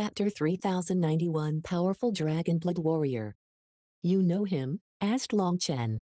Chapter 3091 Powerful Dragon Blood Warrior. You know him? asked Long Chen.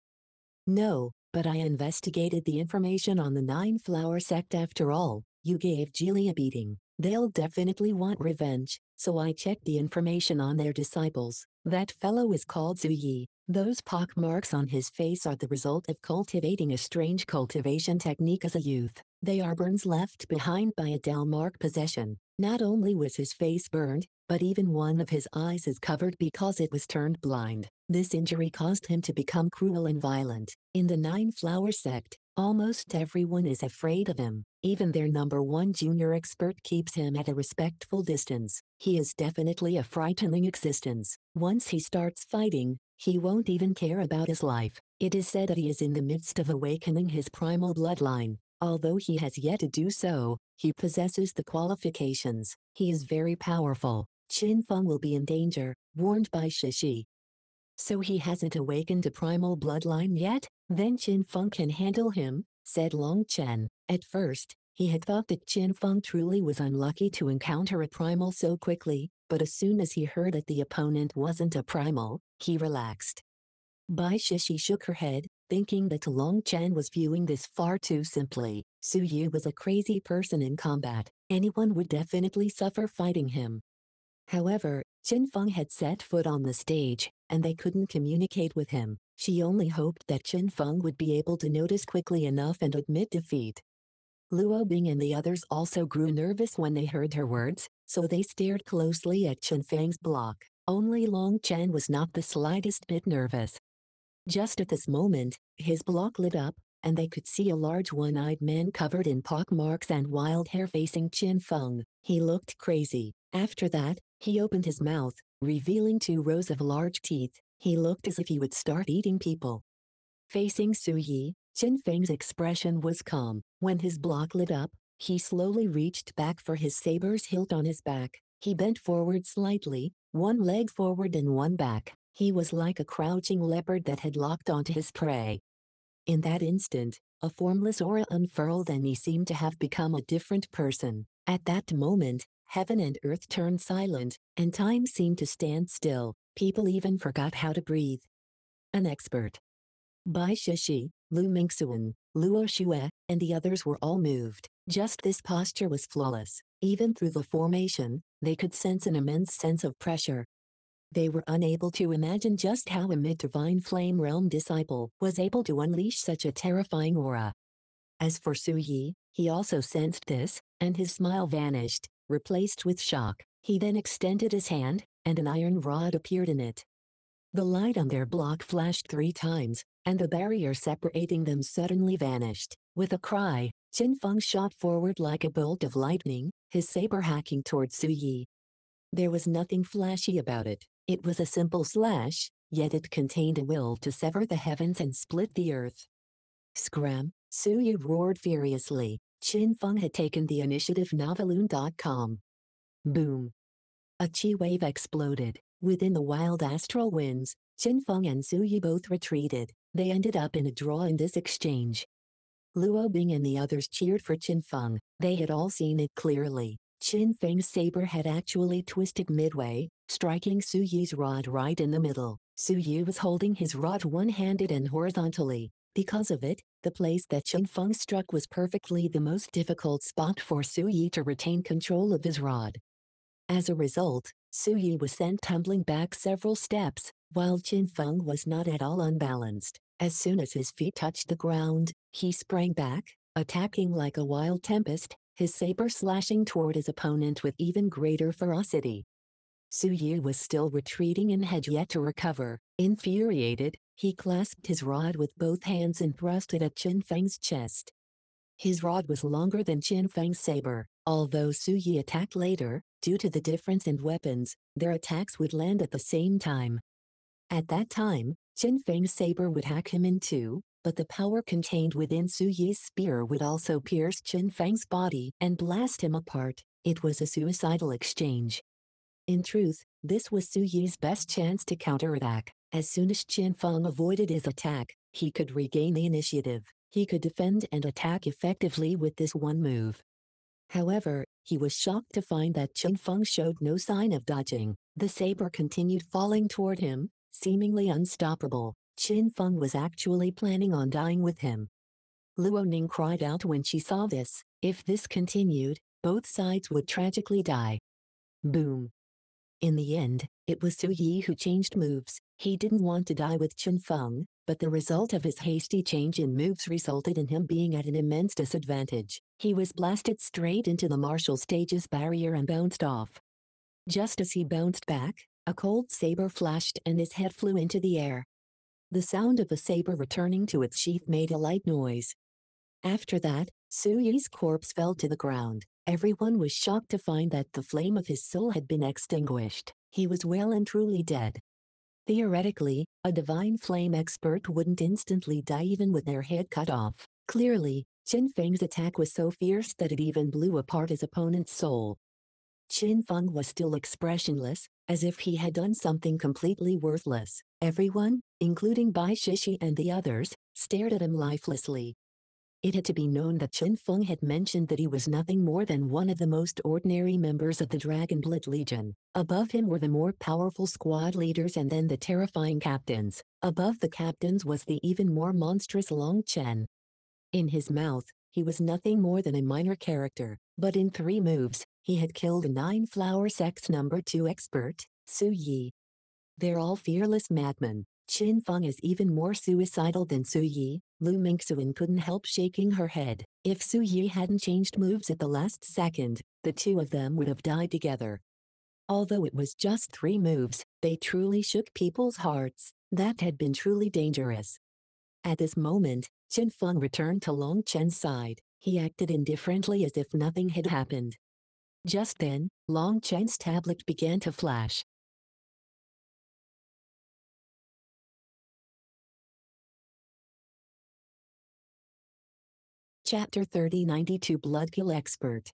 No, but I investigated the information on the Nine Flower Sect after all. You gave Jili a beating. They'll definitely want revenge, so I checked the information on their disciples. That fellow is called Su Yi. Those pock marks on his face are the result of cultivating a strange cultivation technique as a youth. They are burns left behind by a Dalmark possession. Not only was his face burned, but even one of his eyes is covered because it was turned blind. This injury caused him to become cruel and violent. In the Nine Flower sect, almost everyone is afraid of him. Even their number one junior expert keeps him at a respectful distance. He is definitely a frightening existence. Once he starts fighting, he won't even care about his life. It is said that he is in the midst of awakening his primal bloodline. Although he has yet to do so, he possesses the qualifications. He is very powerful. Qin Feng will be in danger, warned by Shishi. So he hasn't awakened a primal bloodline yet? Then Qin Feng can handle him, said Long Chen. At first, he had thought that Qin Feng truly was unlucky to encounter a primal so quickly, but as soon as he heard that the opponent wasn't a primal, he relaxed. Bai Shishi shook her head, thinking that Long Chen was viewing this far too simply. Su Yu was a crazy person in combat, anyone would definitely suffer fighting him. However, Qin Feng had set foot on the stage, and they couldn't communicate with him. She only hoped that Qin Feng would be able to notice quickly enough and admit defeat. Luo Bing and the others also grew nervous when they heard her words, so they stared closely at Qin Feng's block. Only Long Chen was not the slightest bit nervous. Just at this moment, his block lit up, and they could see a large one-eyed man covered in pockmarks and wild hair facing Qin Feng. He looked crazy. After that, he opened his mouth, revealing two rows of large teeth. He looked as if he would start eating people. Facing Su Yi, Qin Feng's expression was calm. When his block lit up, he slowly reached back for his saber's hilt on his back. He bent forward slightly, one leg forward and one back. He was like a crouching leopard that had locked onto his prey. In that instant, a formless aura unfurled and he seemed to have become a different person. At that moment, heaven and earth turned silent, and time seemed to stand still. People even forgot how to breathe. An expert. Bai Shishi, Lu Mingxuan, Luo Xue, and the others were all moved. Just this posture was flawless. Even through the formation, they could sense an immense sense of pressure. They were unable to imagine just how a mid-divine flame realm disciple was able to unleash such a terrifying aura. As for Su Yi, he also sensed this, and his smile vanished, replaced with shock. He then extended his hand, and an iron rod appeared in it. The light on their block flashed three times, and the barrier separating them suddenly vanished. With a cry, Qin Feng shot forward like a bolt of lightning, his saber hacking towards Su Yi. There was nothing flashy about it. It was a simple slash, yet it contained a will to sever the heavens and split the earth. Scram, Su Yi roared furiously. Qin Feng had taken the initiative Noveloon.com. Boom. A chi wave exploded. Within the wild astral winds, Qin Feng and Su Yi both retreated. They ended up in a draw in this exchange. Luo Bing and the others cheered for Qin Feng. They had all seen it clearly. Qin Feng's saber had actually twisted midway, striking Su Yi's rod right in the middle. Su Yi was holding his rod one-handed and horizontally. Because of it, the place that Qin Feng struck was perfectly the most difficult spot for Su Yi to retain control of his rod. As a result, Su Yi was sent tumbling back several steps, while Qin Feng was not at all unbalanced. As soon as his feet touched the ground, he sprang back, attacking like a wild tempest, his saber slashing toward his opponent with even greater ferocity. Su Yi was still retreating and had yet to recover. Infuriated, he clasped his rod with both hands and thrust it at Qin Feng's chest. His rod was longer than Qin Feng's saber. Although Su Yi attacked later, due to the difference in weapons, their attacks would land at the same time. At that time, Qin Feng's saber would hack him in two, but the power contained within Su Yi's spear would also pierce Qin Feng's body and blast him apart. It was a suicidal exchange. In truth, this was Su Yi's best chance to counterattack. As soon as Qin Feng avoided his attack, he could regain the initiative. He could defend and attack effectively with this one move. However, he was shocked to find that Chen Feng showed no sign of dodging. The saber continued falling toward him, seemingly unstoppable. Chen Feng was actually planning on dying with him. Luo Ning cried out when she saw this, if this continued, both sides would tragically die. Boom. In the end, it was Su Yi who changed moves, he didn't want to die with Chen Feng, but the result of his hasty change in moves resulted in him being at an immense disadvantage. He was blasted straight into the martial stage's barrier and bounced off. Just as he bounced back, a cold saber flashed and his head flew into the air. The sound of a saber returning to its sheath made a light noise. After that, Su Yi's corpse fell to the ground. Everyone was shocked to find that the flame of his soul had been extinguished. He was well and truly dead. Theoretically, a divine flame expert wouldn't instantly die even with their head cut off. Clearly, Chen Feng's attack was so fierce that it even blew apart his opponent's soul. Chen Feng was still expressionless, as if he had done something completely worthless. Everyone, including Bai Shishi and the others, stared at him lifelessly. It had to be known that Chen Feng had mentioned that he was nothing more than one of the most ordinary members of the Dragon Blood Legion. Above him were the more powerful squad leaders and then the terrifying captains. Above the captains was the even more monstrous Long Chen. In his mouth, he was nothing more than a minor character, but in three moves, he had killed a nine-flower sect number two expert, Su Yi. They're all fearless madmen. Chen Feng is even more suicidal than Su Yi, Lu Mingxuan couldn't help shaking her head. If Su Yi hadn't changed moves at the last second, the two of them would have died together. Although it was just three moves, they truly shook people's hearts. That had been truly dangerous. At this moment, Chen Feng returned to Long Chen's side. He acted indifferently as if nothing had happened. Just then, Long Chen's tablet began to flash. Chapter 3092 Bloodkill Expert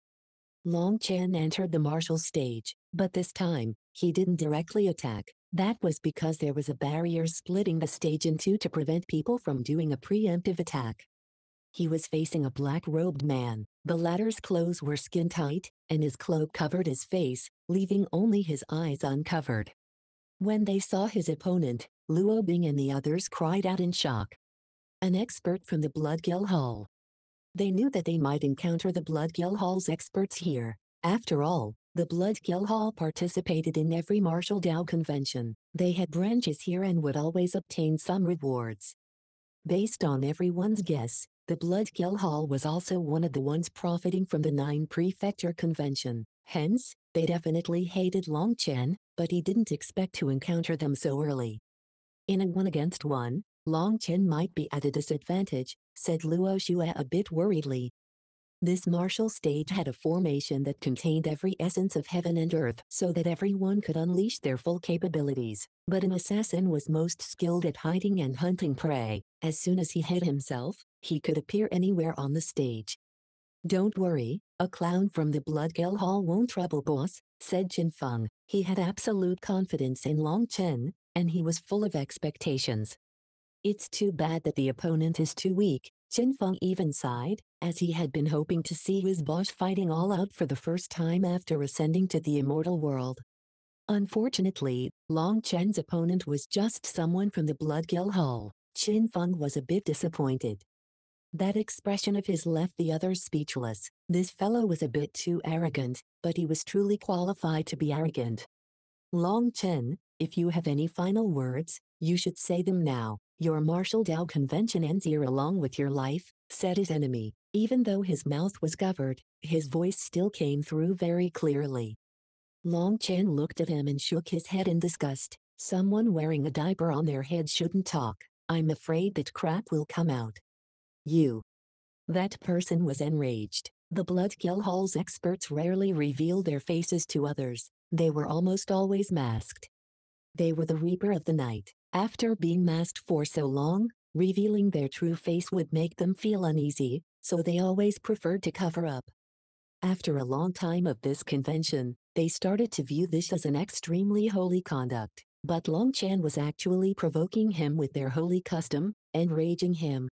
Long Chen entered the martial stage, but this time, he didn't directly attack. That was because there was a barrier splitting the stage in two to prevent people from doing a preemptive attack. He was facing a black-robed man. The latter's clothes were skin-tight, and his cloak covered his face, leaving only his eyes uncovered. When they saw his opponent, Luo Bing and the others cried out in shock. An expert from the Bloodkill Hall. They knew that they might encounter the Bloodkill Hall's experts here. After all, the Bloodkill Hall participated in every martial Dao convention. They had branches here and would always obtain some rewards. Based on everyone's guess, the Bloodkill Hall was also one of the ones profiting from the Nine Prefecture Convention. Hence, they definitely hated Long Chen, but he didn't expect to encounter them so early. In a one-against-one, Long Chen might be at a disadvantage, said Luo Xue a bit worriedly. This martial stage had a formation that contained every essence of heaven and earth so that everyone could unleash their full capabilities, but an assassin was most skilled at hiding and hunting prey. As soon as he hid himself, he could appear anywhere on the stage. Don't worry, a clown from the Bloodkill Hall won't trouble boss, said Chen Feng. He had absolute confidence in Long Chen, and he was full of expectations. It's too bad that the opponent is too weak, Chen Feng even sighed, as he had been hoping to see his boss fighting all out for the first time after ascending to the immortal world. Unfortunately, Long Chen's opponent was just someone from the Bloodkill Hall. Chen Feng was a bit disappointed. That expression of his left the others speechless. This fellow was a bit too arrogant, but he was truly qualified to be arrogant. Long Chen, if you have any final words, you should say them now. Your martial Dao convention ends here along with your life, said his enemy. Even though his mouth was covered, his voice still came through very clearly. Long Chen looked at him and shook his head in disgust. Someone wearing a diaper on their head shouldn't talk. I'm afraid that crap will come out. You. That person was enraged. The Blood Bloodkill Hall's experts rarely revealed their faces to others. They were almost always masked. They were the Reaper of the Night. After being masked for so long, revealing their true face would make them feel uneasy, so they always preferred to cover up. After a long time of this convention, they started to view this as an extremely holy conduct, but Long Chen was actually provoking him with their holy custom, enraging him.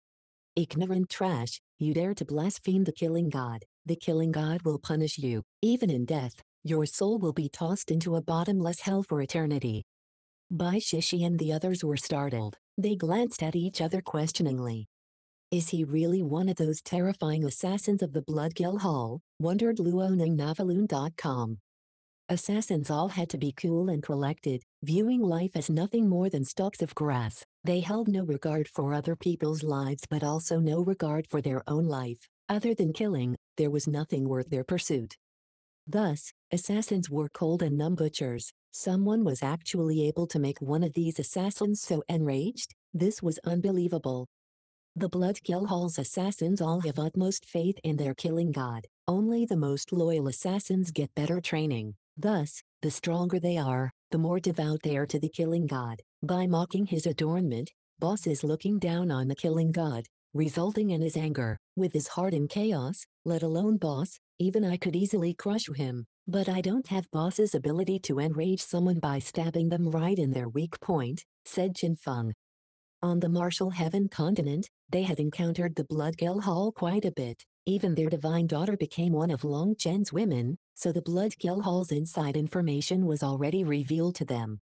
Ignorant trash, you dare to blaspheme the killing god. the killing god will punish you. Even in death, your soul will be tossed into a bottomless hell for eternity. Bai Shishi and the others were startled. They glanced at each other questioningly. Is he really one of those terrifying assassins of the Blood Hall? wondered Luo Ning Noveloon.com. Assassins all had to be cool and collected, viewing life as nothing more than stalks of grass. They held no regard for other people's lives but also no regard for their own life. Other than killing, there was nothing worth their pursuit. Thus, assassins were cold and numb butchers. Someone was actually able to make one of these assassins so enraged? This was unbelievable. The Blood Kill Hall's assassins all have utmost faith in their killing god. Only the most loyal assassins get better training. Thus, the stronger they are, the more devout they are to the killing god. By mocking his adornment, Boss is looking down on the killing god, resulting in his anger. With his heart in chaos, let alone Boss, even I could easily crush him. But I don't have Boss's ability to enrage someone by stabbing them right in their weak point, said Jin Feng. On the Martial Heaven continent, they had encountered the Blood Hall quite a bit. Even their divine daughter became one of Long Chen's women, so the Blood Hall's inside information was already revealed to them.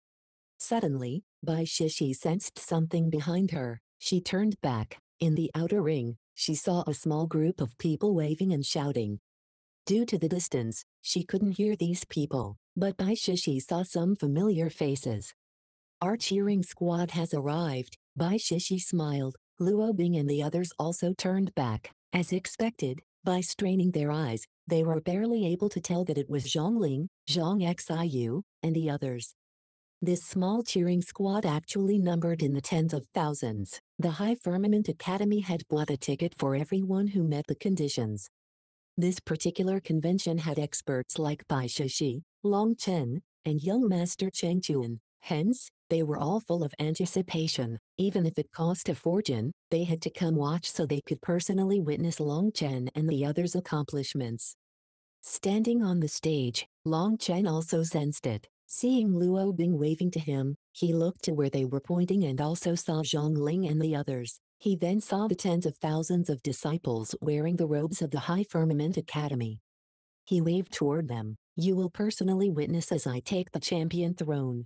Suddenly, Bai Shishi sensed something behind her. She turned back. In the outer ring, she saw a small group of people waving and shouting. Due to the distance, she couldn't hear these people, but Bai Shishi saw some familiar faces. Our cheering squad has arrived, Bai Shishi smiled. Luo Bing and the others also turned back. As expected, by straining their eyes, they were barely able to tell that it was Zhang Ling, Zhang Xiu, and the others. This small cheering squad actually numbered in the tens of thousands. The High Firmament Academy had bought a ticket for everyone who met the conditions. This particular convention had experts like Bai Shishi, Long Chen, and young Master Cheng Chuan. Hence, they were all full of anticipation. Even if it cost a fortune, they had to come watch so they could personally witness Long Chen and the others' accomplishments. Standing on the stage, Long Chen also sensed it. Seeing Luo Bing waving to him, he looked to where they were pointing and also saw Zhang Ling and the others. He then saw the tens of thousands of disciples wearing the robes of the High Firmament Academy. He waved toward them, you will personally witness as I take the champion throne.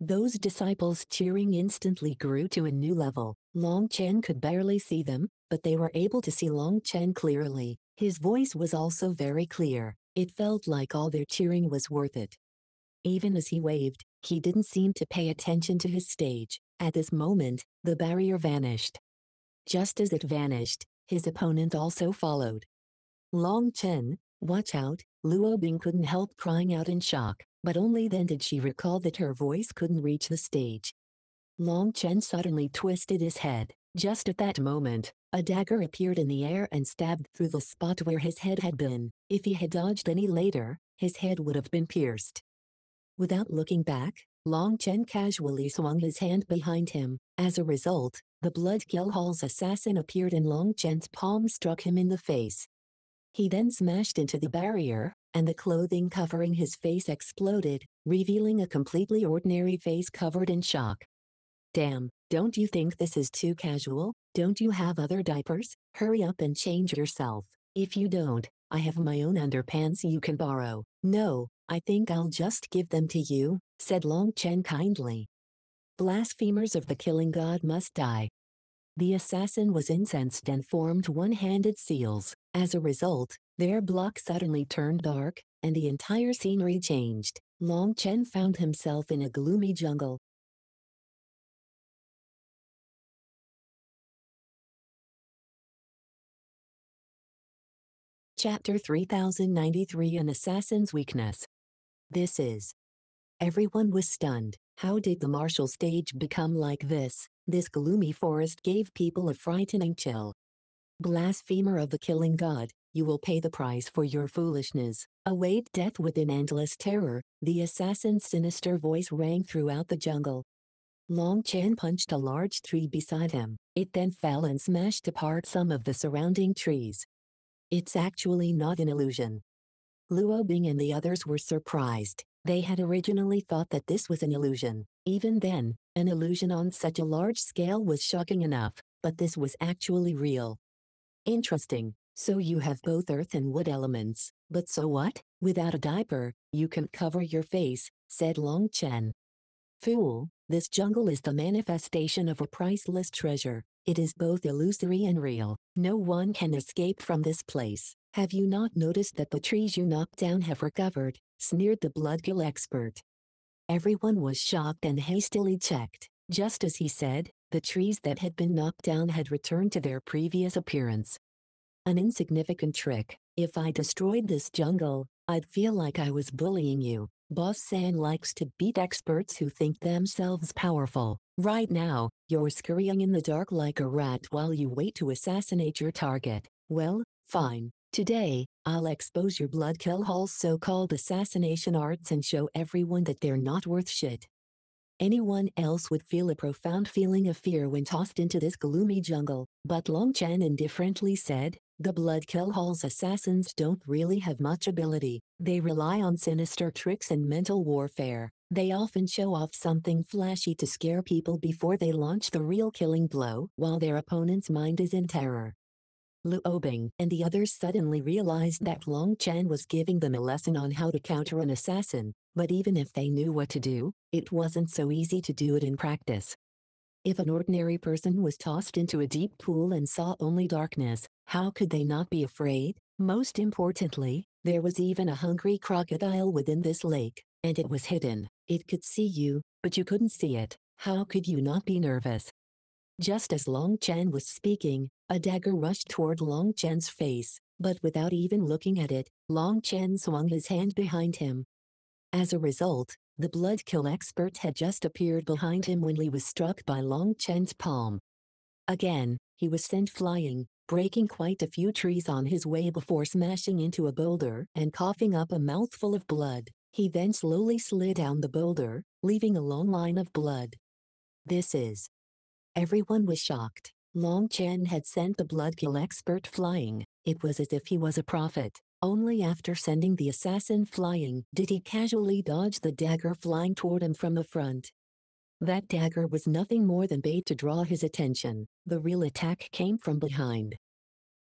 Those disciples cheering instantly grew to a new level. Long Chen could barely see them, but they were able to see Long Chen clearly. His voice was also very clear. It felt like all their cheering was worth it. Even as he waved, he didn't seem to pay attention to his stage. At this moment, the barrier vanished. Just as it vanished, his opponent also followed. Long Chen, watch out, Luo Bing couldn't help crying out in shock, but only then did she recall that her voice couldn't reach the stage. Long Chen suddenly twisted his head. Just at that moment, a dagger appeared in the air and stabbed through the spot where his head had been. If he had dodged any later, his head would have been pierced. Without looking back, Long Chen casually swung his hand behind him. As a result, the Blood Hall's assassin appeared and Long Chen's palm struck him in the face. He then smashed into the barrier, and the clothing covering his face exploded, revealing a completely ordinary face covered in shock. Damn, don't you think this is too casual? Don't you have other diapers? Hurry up and change yourself. If you don't, I have my own underpants you can borrow. No, I think I'll just give them to you, said Long Chen kindly. Blasphemers of the killing god must die. The assassin was incensed and formed one-handed seals. As a result, their block suddenly turned dark, and the entire scenery changed. Long Chen found himself in a gloomy jungle. Chapter 3093 An Assassin's Weakness This is. Everyone was stunned. How did the martial stage become like this? This gloomy forest gave people a frightening chill. Blasphemer of the killing god, you will pay the price for your foolishness. Await death within endless terror, the assassin's sinister voice rang throughout the jungle. Long Chen punched a large tree beside him. It then fell and smashed apart some of the surrounding trees. It's actually not an illusion. Luo Bing and the others were surprised. They had originally thought that this was an illusion. Even then, an illusion on such a large scale was shocking enough, but this was actually real. Interesting, So you have both earth and wood elements, but so what? Without a diaper, you can cover your face, said Long Chen. Fool, this jungle is the manifestation of a priceless treasure. It is both illusory and real. No one can escape from this place. Have you not noticed that the trees you knocked down have recovered? sneered the bloodkill expert. Everyone was shocked and hastily checked. Just as he said, the trees that had been knocked down had returned to their previous appearance. An insignificant trick. If I destroyed this jungle, I'd feel like I was bullying you. Boss San likes to beat experts who think themselves powerful. Right now, you're scurrying in the dark like a rat while you wait to assassinate your target. Well, fine. Today, I'll expose your Bloodkill Hall's so-called assassination arts and show everyone that they're not worth shit. Anyone else would feel a profound feeling of fear when tossed into this gloomy jungle, but Long Chen indifferently said, the Bloodkill Hall's assassins don't really have much ability, they rely on sinister tricks and mental warfare. They often show off something flashy to scare people before they launch the real killing blow while their opponent's mind is in terror. Luo Bing and the others suddenly realized that Long Chen was giving them a lesson on how to counter an assassin, but even if they knew what to do, it wasn't so easy to do it in practice. If an ordinary person was tossed into a deep pool and saw only darkness, how could they not be afraid? Most importantly, there was even a hungry crocodile within this lake, and it was hidden. It could see you, but you couldn't see it. How could you not be nervous? Just as Long Chen was speaking, a dagger rushed toward Long Chen's face, but without even looking at it, Long Chen swung his hand behind him. As a result, the blood kill expert had just appeared behind him when he was struck by Long Chen's palm. Again, he was sent flying, breaking quite a few trees on his way before smashing into a boulder and coughing up a mouthful of blood. He then slowly slid down the boulder, leaving a long line of blood. This is. Everyone was shocked. Long Chen had sent the bloodkill expert flying. It was as if he was a prophet. Only after sending the assassin flying did he casually dodge the dagger flying toward him from the front. That dagger was nothing more than bait to draw his attention. The real attack came from behind.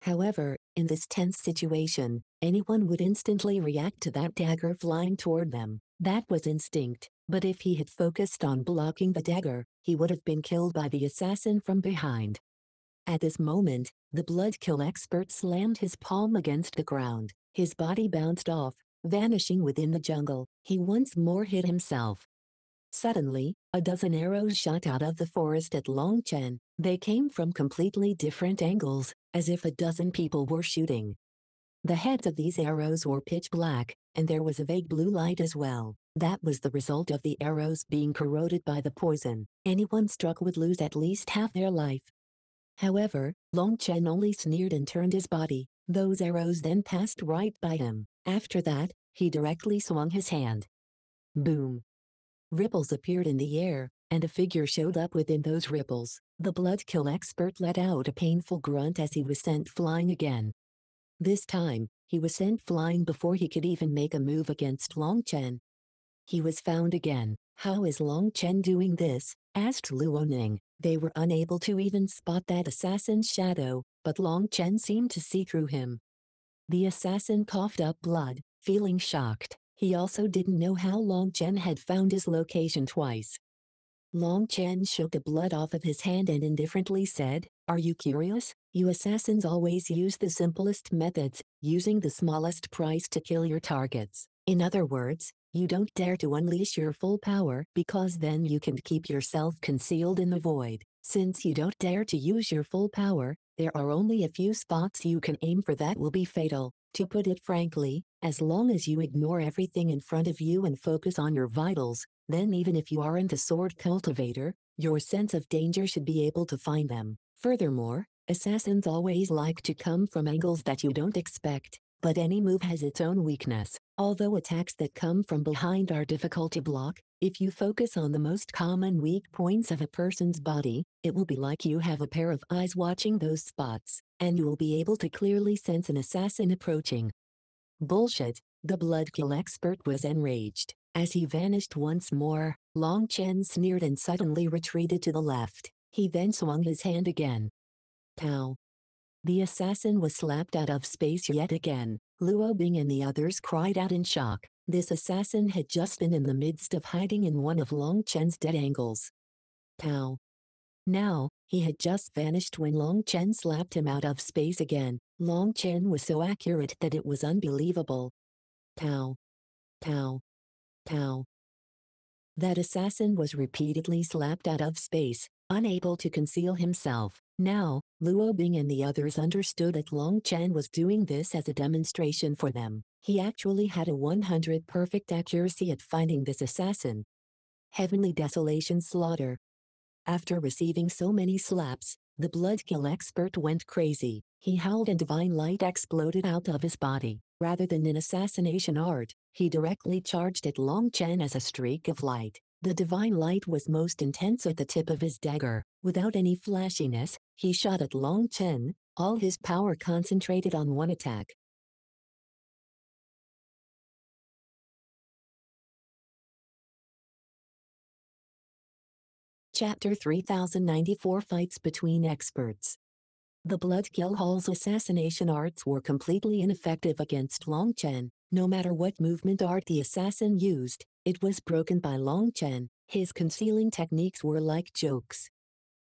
However, in this tense situation, anyone would instantly react to that dagger flying toward them. That was instinct, but if he had focused on blocking the dagger, he would have been killed by the assassin from behind. At this moment, the blood kill expert slammed his palm against the ground. His body bounced off, vanishing within the jungle. He once more hit himself. Suddenly, a dozen arrows shot out of the forest at Long Chen. They came from completely different angles, as if a dozen people were shooting. The heads of these arrows were pitch black, and there was a vague blue light as well. That was the result of the arrows being corroded by the poison. Anyone struck would lose at least half their life. However, Long Chen only sneered and turned his body, those arrows then passed right by him. After that, he directly swung his hand. Boom. Ripples appeared in the air, and a figure showed up within those ripples. The blood kill expert let out a painful grunt as he was sent flying again. This time, he was sent flying before he could even make a move against Long Chen. He was found again. How is Long Chen doing this? asked Luoning. They were unable to even spot that assassin's shadow, but Long Chen seemed to see through him. The assassin coughed up blood, feeling shocked. He also didn't know how Long Chen had found his location twice. Long Chen shook the blood off of his hand and indifferently said, Are you curious? You assassins always use the simplest methods, using the smallest price to kill your targets. In other words, you don't dare to unleash your full power because then you can keep yourself concealed in the void. Since you don't dare to use your full power, there are only a few spots you can aim for that will be fatal. To put it frankly, as long as you ignore everything in front of you and focus on your vitals, then even if you aren't a sword cultivator, your sense of danger should be able to find them. Furthermore, assassins always like to come from angles that you don't expect, but any move has its own weakness. Although attacks that come from behind are difficult to block, if you focus on the most common weak points of a person's body, it will be like you have a pair of eyes watching those spots, and you will be able to clearly sense an assassin approaching. Bullshit, the bloodkill expert was enraged. As he vanished once more, Long Chen sneered and suddenly retreated to the left. He then swung his hand again. Pow. The assassin was slapped out of space yet again. Luo Bing and the others cried out in shock. This assassin had just been in the midst of hiding in one of Long Chen's dead angles. Pow. Now, he had just vanished when Long Chen slapped him out of space again. Long Chen was so accurate that it was unbelievable. Pow. Pow. Pow. That assassin was repeatedly slapped out of space, unable to conceal himself. Now, Luo Bing and the others understood that Long Chen was doing this as a demonstration for them. He actually had a 100 perfect accuracy at finding this assassin. Heavenly Desolation Slaughter. After receiving so many slaps, the bloodkill expert went crazy. He howled and divine light exploded out of his body. Rather than an assassination art, he directly charged at Long Chen as a streak of light. The divine light was most intense at the tip of his dagger. Without any flashiness, he shot at Long Chen, all his power concentrated on one attack. Chapter 3094 Fights Between Experts The Bloodkill Hall's assassination arts were completely ineffective against Long Chen. No matter what movement art the assassin used, it was broken by Long Chen. His concealing techniques were like jokes.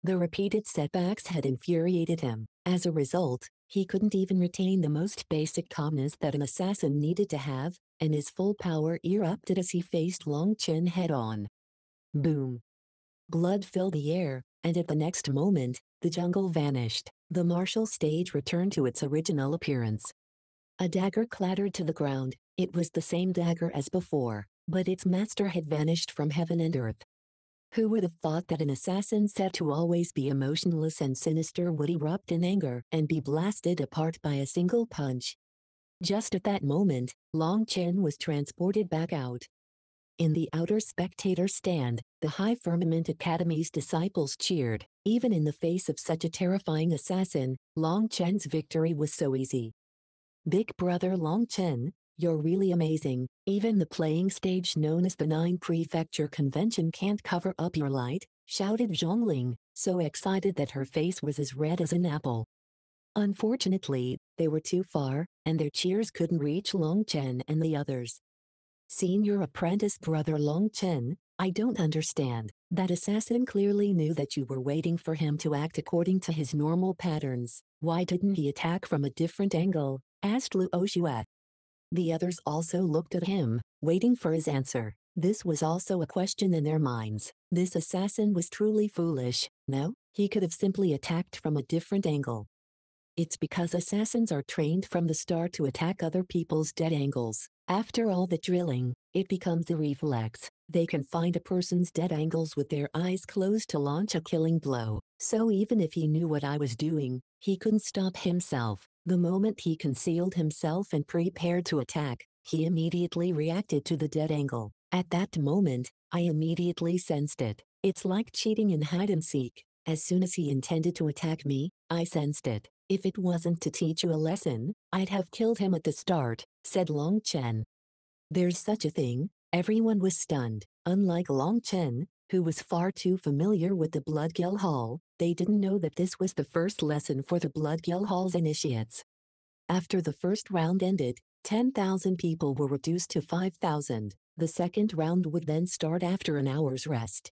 The repeated setbacks had infuriated him. As a result, he couldn't even retain the most basic calmness that an assassin needed to have, and his full power erupted as he faced Long Chen head-on. Boom. Blood filled the air, and at the next moment, the jungle vanished. The martial stage returned to its original appearance. A dagger clattered to the ground, it was the same dagger as before, but its master had vanished from heaven and earth. Who would have thought that an assassin set to always be emotionless and sinister would erupt in anger and be blasted apart by a single punch? Just at that moment, Long Chen was transported back out. In the outer spectator stand, the High Firmament Academy's disciples cheered. Even in the face of such a terrifying assassin, Long Chen's victory was so easy. Big brother Long Chen, you're really amazing. Even the playing stage known as the Nine Prefecture Convention can't cover up your light, shouted Zhongling, so excited that her face was as red as an apple. Unfortunately, they were too far, and their cheers couldn't reach Long Chen and the others. Senior apprentice brother Long Chen, I don't understand. That assassin clearly knew that you were waiting for him to act according to his normal patterns. Why didn't he attack from a different angle? asked Luo Xue. The others also looked at him, waiting for his answer. This was also a question in their minds. This assassin was truly foolish. No, he could have simply attacked from a different angle. It's because assassins are trained from the start to attack other people's dead angles. After all the drilling, it becomes a reflex. They can find a person's dead angles with their eyes closed to launch a killing blow. So even if he knew what I was doing, he couldn't stop himself. The moment he concealed himself and prepared to attack, he immediately reacted to the dead angle. At that moment, I immediately sensed it. It's like cheating in hide and seek. As soon as he intended to attack me, I sensed it. If it wasn't to teach you a lesson, I'd have killed him at the start, said Long Chen. There's such a thing, everyone was stunned. Unlike Long Chen, who was far too familiar with the Bloodkill Hall, they didn't know that this was the first lesson for the Bloodkill Hall's initiates. After the first round ended, 10,000 people were reduced to 5,000. The second round would then start after an hour's rest.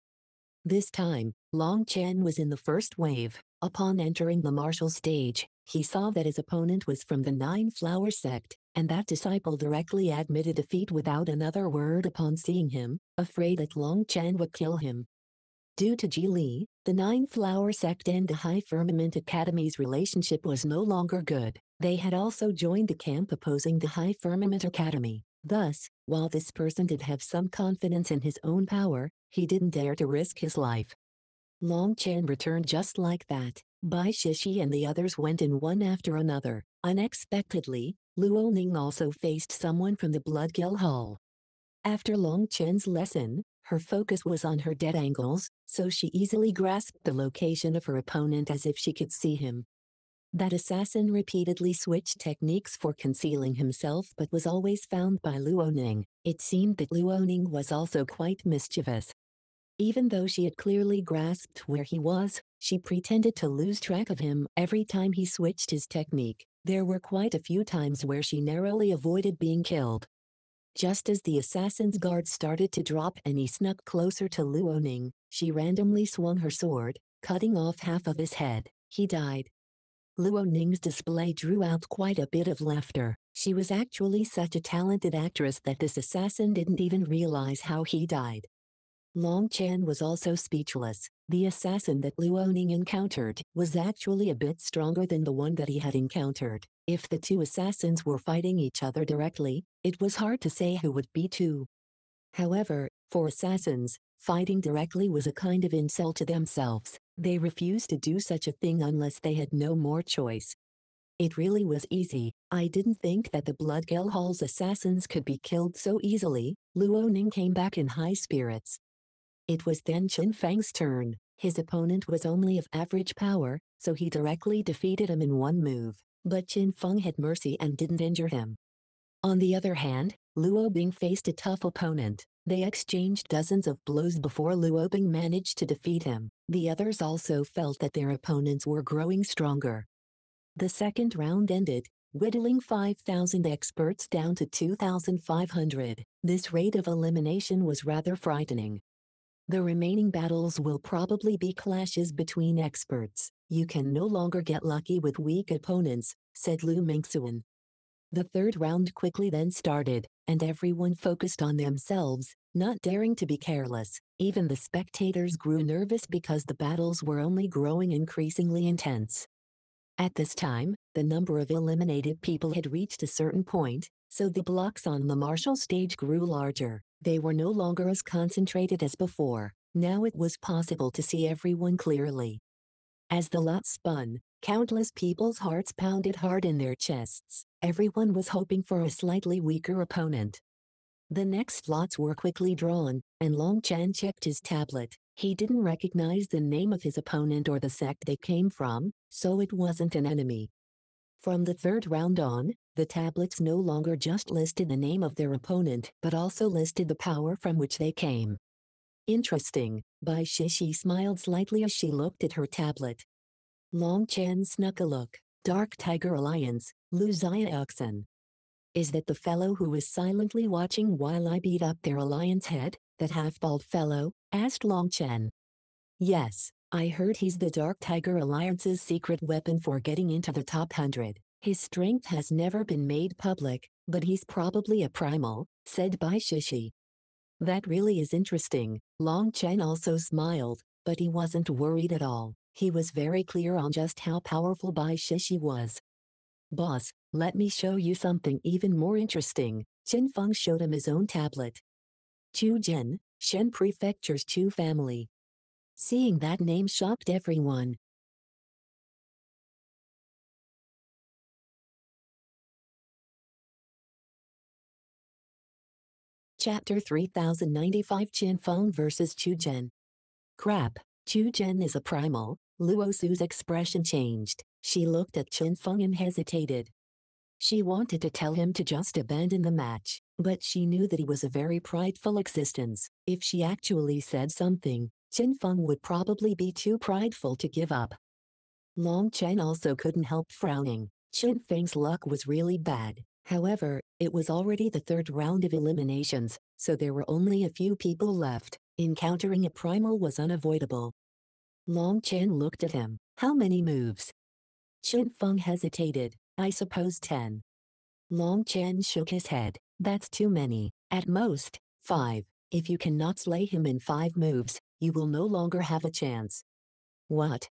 This time, Long Chen was in the first wave. Upon entering the martial stage, he saw that his opponent was from the Nine Flower sect, and that disciple directly admitted defeat without another word upon seeing him, afraid that Long Chen would kill him. Due to Ji Li, the Nine Flower sect and the High Firmament Academy's relationship was no longer good. They had also joined the camp opposing the High Firmament Academy. Thus, while this person did have some confidence in his own power, he didn't dare to risk his life. Long Chen returned just like that. Bai Shishi and the others went in one after another. Unexpectedly, Luo Ning also faced someone from the Bloodkill Hall. After Long Chen's lesson, her focus was on her dead angles, so she easily grasped the location of her opponent as if she could see him. That assassin repeatedly switched techniques for concealing himself but was always found by Luo Ning. It seemed that Luo Ning was also quite mischievous. Even though she had clearly grasped where he was, she pretended to lose track of him every time he switched his technique. There were quite a few times where she narrowly avoided being killed. Just as the assassin's guard started to drop and he snuck closer to Luo Ning, she randomly swung her sword, cutting off half of his head. He died. Luo Ning's display drew out quite a bit of laughter. She was actually such a talented actress that this assassin didn't even realize how he died. Long Chen was also speechless. The assassin that Luo Ning encountered was actually a bit stronger than the one that he had encountered. If the two assassins were fighting each other directly, it was hard to say who would beat who. However, for assassins, fighting directly was a kind of insult to themselves. They refused to do such a thing unless they had no more choice. It really was easy. I didn't think that the Bloodkill Hall's assassins could be killed so easily. Luo Ning came back in high spirits. It was then Qin Feng's turn. His opponent was only of average power, so he directly defeated him in one move. But Qin Feng had mercy and didn't injure him. On the other hand, Luo Bing faced a tough opponent. They exchanged dozens of blows before Luo Bing managed to defeat him. The others also felt that their opponents were growing stronger. The second round ended, whittling 5,000 experts down to 2,500. This rate of elimination was rather frightening. The remaining battles will probably be clashes between experts. You can no longer get lucky with weak opponents, said Lu Mingxuan. The third round quickly then started, and everyone focused on themselves, not daring to be careless. Even the spectators grew nervous because the battles were only growing increasingly intense. At this time, the number of eliminated people had reached a certain point, so the blocks on the martial stage grew larger. They were no longer as concentrated as before. Now it was possible to see everyone clearly. As the lot spun, countless people's hearts pounded hard in their chests. Everyone was hoping for a slightly weaker opponent. The next lots were quickly drawn, and Long Chen checked his tablet. He didn't recognize the name of his opponent or the sect they came from, so it wasn't an enemy. From the third round on, the tablets no longer just listed the name of their opponent but also listed the power from which they came. Interesting, Bai Shishi smiled slightly as she looked at her tablet. Long Chen snuck a look. Dark Tiger Alliance, Lu Xiaoxin. Is that the fellow who was silently watching while I beat up their alliance head, that half-bald fellow? asked Long Chen. Yes, I heard he's the Dark Tiger Alliance's secret weapon for getting into the top hundred. His strength has never been made public, but he's probably a primal, said Bai Shishi. That really is interesting, Long Chen also smiled, but he wasn't worried at all. He was very clear on just how powerful Bai Shishi was. Boss, let me show you something even more interesting. Qin Feng showed him his own tablet. Chu Zhen, Shen Prefecture's Chu family. Seeing that name shocked everyone. Chapter 3095 Qin Feng vs Chu Zhen. Crap, Chu Zhen is a primal, Luo Su's expression changed. She looked at Qin Feng and hesitated. She wanted to tell him to just abandon the match, but she knew that he was a very prideful existence. If she actually said something, Qin Feng would probably be too prideful to give up. Long Chen also couldn't help frowning. Qin Feng's luck was really bad. However, it was already the third round of eliminations, so there were only a few people left. Encountering a primal was unavoidable. Long Chen looked at him. How many moves? Qin Feng hesitated. I suppose ten. Long Chen shook his head. That's too many. At most, five. If you cannot slay him in five moves, you will no longer have a chance. What?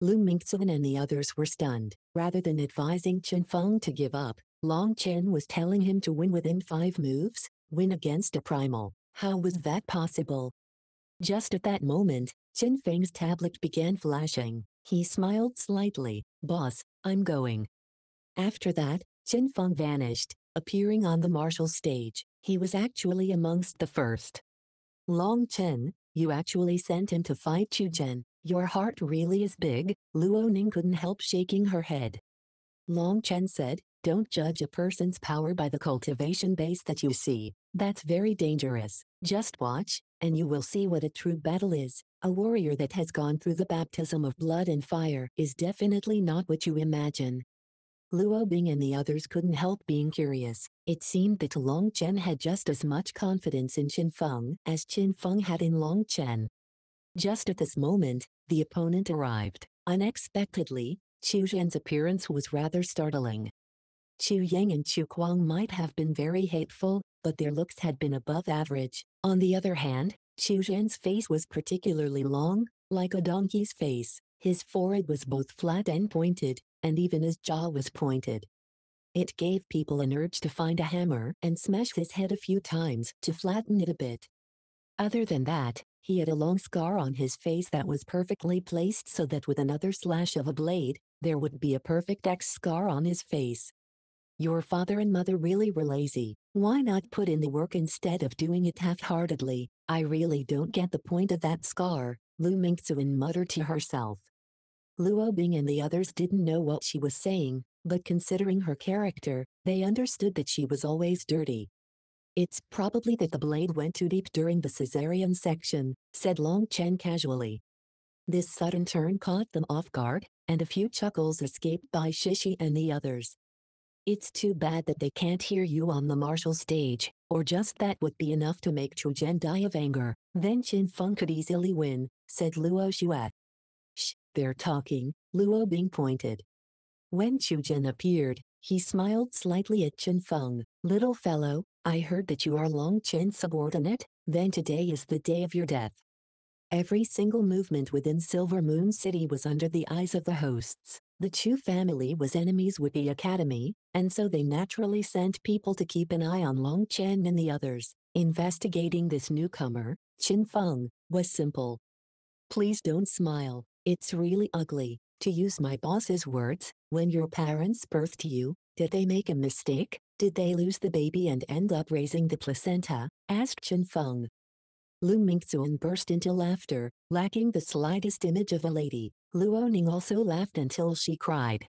Lu Mingxuan and the others were stunned. Rather than advising Chen Feng to give up, Long Chen was telling him to win within five moves, win against a primal. How was that possible? Just at that moment, Chen Feng's tablet began flashing. He smiled slightly. Boss, I'm going. After that, Chen Feng vanished, appearing on the martial stage. He was actually amongst the first. Long Chen, you actually sent him to fight Chu Zhen. Your heart really is big, Luo Ning couldn't help shaking her head. Long Chen said, don't judge a person's power by the cultivation base that you see. That's very dangerous. Just watch, and you will see what a true battle is. A warrior that has gone through the baptism of blood and fire is definitely not what you imagine. Luo Bing and the others couldn't help being curious. It seemed that Long Chen had just as much confidence in Qin Feng as Qin Feng had in Long Chen. Just at this moment, the opponent arrived. Unexpectedly, Chu Zhen's appearance was rather startling. Chu Yang and Chu Kuang might have been very hateful, but their looks had been above average. On the other hand, Chu Zhen's face was particularly long, like a donkey's face. His forehead was both flat and pointed, and even his jaw was pointed. It gave people an urge to find a hammer and smash his head a few times to flatten it a bit. Other than that, he had a long scar on his face that was perfectly placed so that with another slash of a blade, there would be a perfect X scar on his face. Your father and mother really were lazy. Why not put in the work instead of doing it half-heartedly? I really don't get the point of that scar, Lu Mingxuan muttered to herself. Luo Bing and the others didn't know what she was saying, but considering her character, they understood that she was always dirty. It's probably that the blade went too deep during the cesarean section, said Long Chen casually. This sudden turn caught them off guard, and a few chuckles escaped by Shishi and the others. It's too bad that they can't hear you on the martial stage, or just that would be enough to make Chu Zhen die of anger. Then Qin Feng could easily win, said Luo Xue. They're talking, Luo Bing pointed. When Chu Jin appeared, he smiled slightly at Qin Feng. Little fellow, I heard that you are Long Chen's subordinate, then today is the day of your death. Every single movement within Silver Moon City was under the eyes of the hosts. The Chu family was enemies with the academy, and so they naturally sent people to keep an eye on Long Chen and the others. Investigating this newcomer, Qin Feng, was simple. Please don't smile, it's really ugly. To use my boss's words, when your parents birthed you, did they make a mistake? Did they lose the baby and end up raising the placenta? asked Qin Feng. Lu Mingxuan burst into laughter, lacking the slightest image of a lady. Luo Ning also laughed until she cried.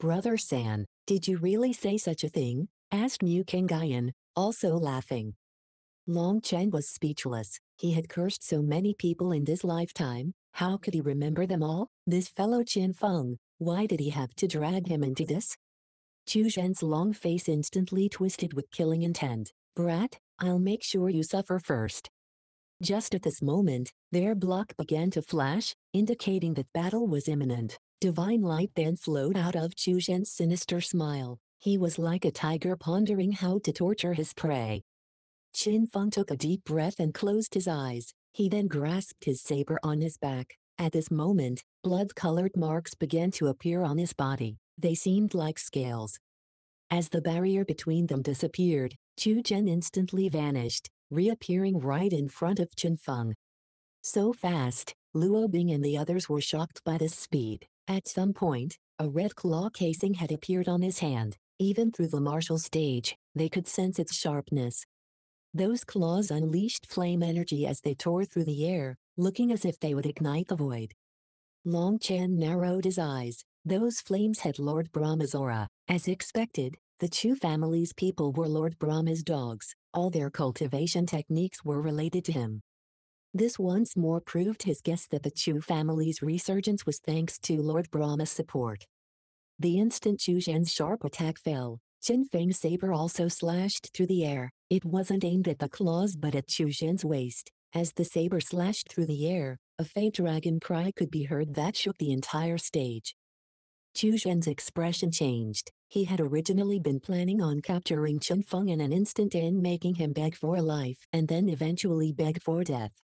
Brother San, did you really say such a thing? asked Mu Kangyan, also laughing. Long Chen was speechless. He had cursed so many people in this lifetime, how could he remember them all? This fellow Qin Feng, why did he have to drag him into this? Chu Zhen's long face instantly twisted with killing intent. Brat, I'll make sure you suffer first. Just at this moment, their block began to flash, indicating that battle was imminent. Divine light then flowed out of Chu Zhen's sinister smile. He was like a tiger pondering how to torture his prey. Qin Feng took a deep breath and closed his eyes. He then grasped his saber on his back. At this moment, blood-colored marks began to appear on his body. They seemed like scales. As the barrier between them disappeared, Chu Zhen instantly vanished, reappearing right in front of Qin Feng. So fast, Luo Bing and the others were shocked by this speed. At some point, a red claw casing had appeared on his hand. Even through the martial stage, they could sense its sharpness. Those claws unleashed flame energy as they tore through the air, looking as if they would ignite the void. Long Chen narrowed his eyes. Those flames had Lord Brahma's aura. As expected, the Chu family's people were Lord Brahma's dogs. All their cultivation techniques were related to him. This once more proved his guess that the Chu family's resurgence was thanks to Lord Brahma's support. The instant Chu Zhen's sharp attack fell, Qin Feng's saber also slashed through the air. It wasn't aimed at the claws but at Chu Zhen's waist. As the saber slashed through the air, a faint dragon cry could be heard that shook the entire stage. Chu Zhen's expression changed. He had originally been planning on capturing Qin Feng in an instant and making him beg for life and then eventually beg for death.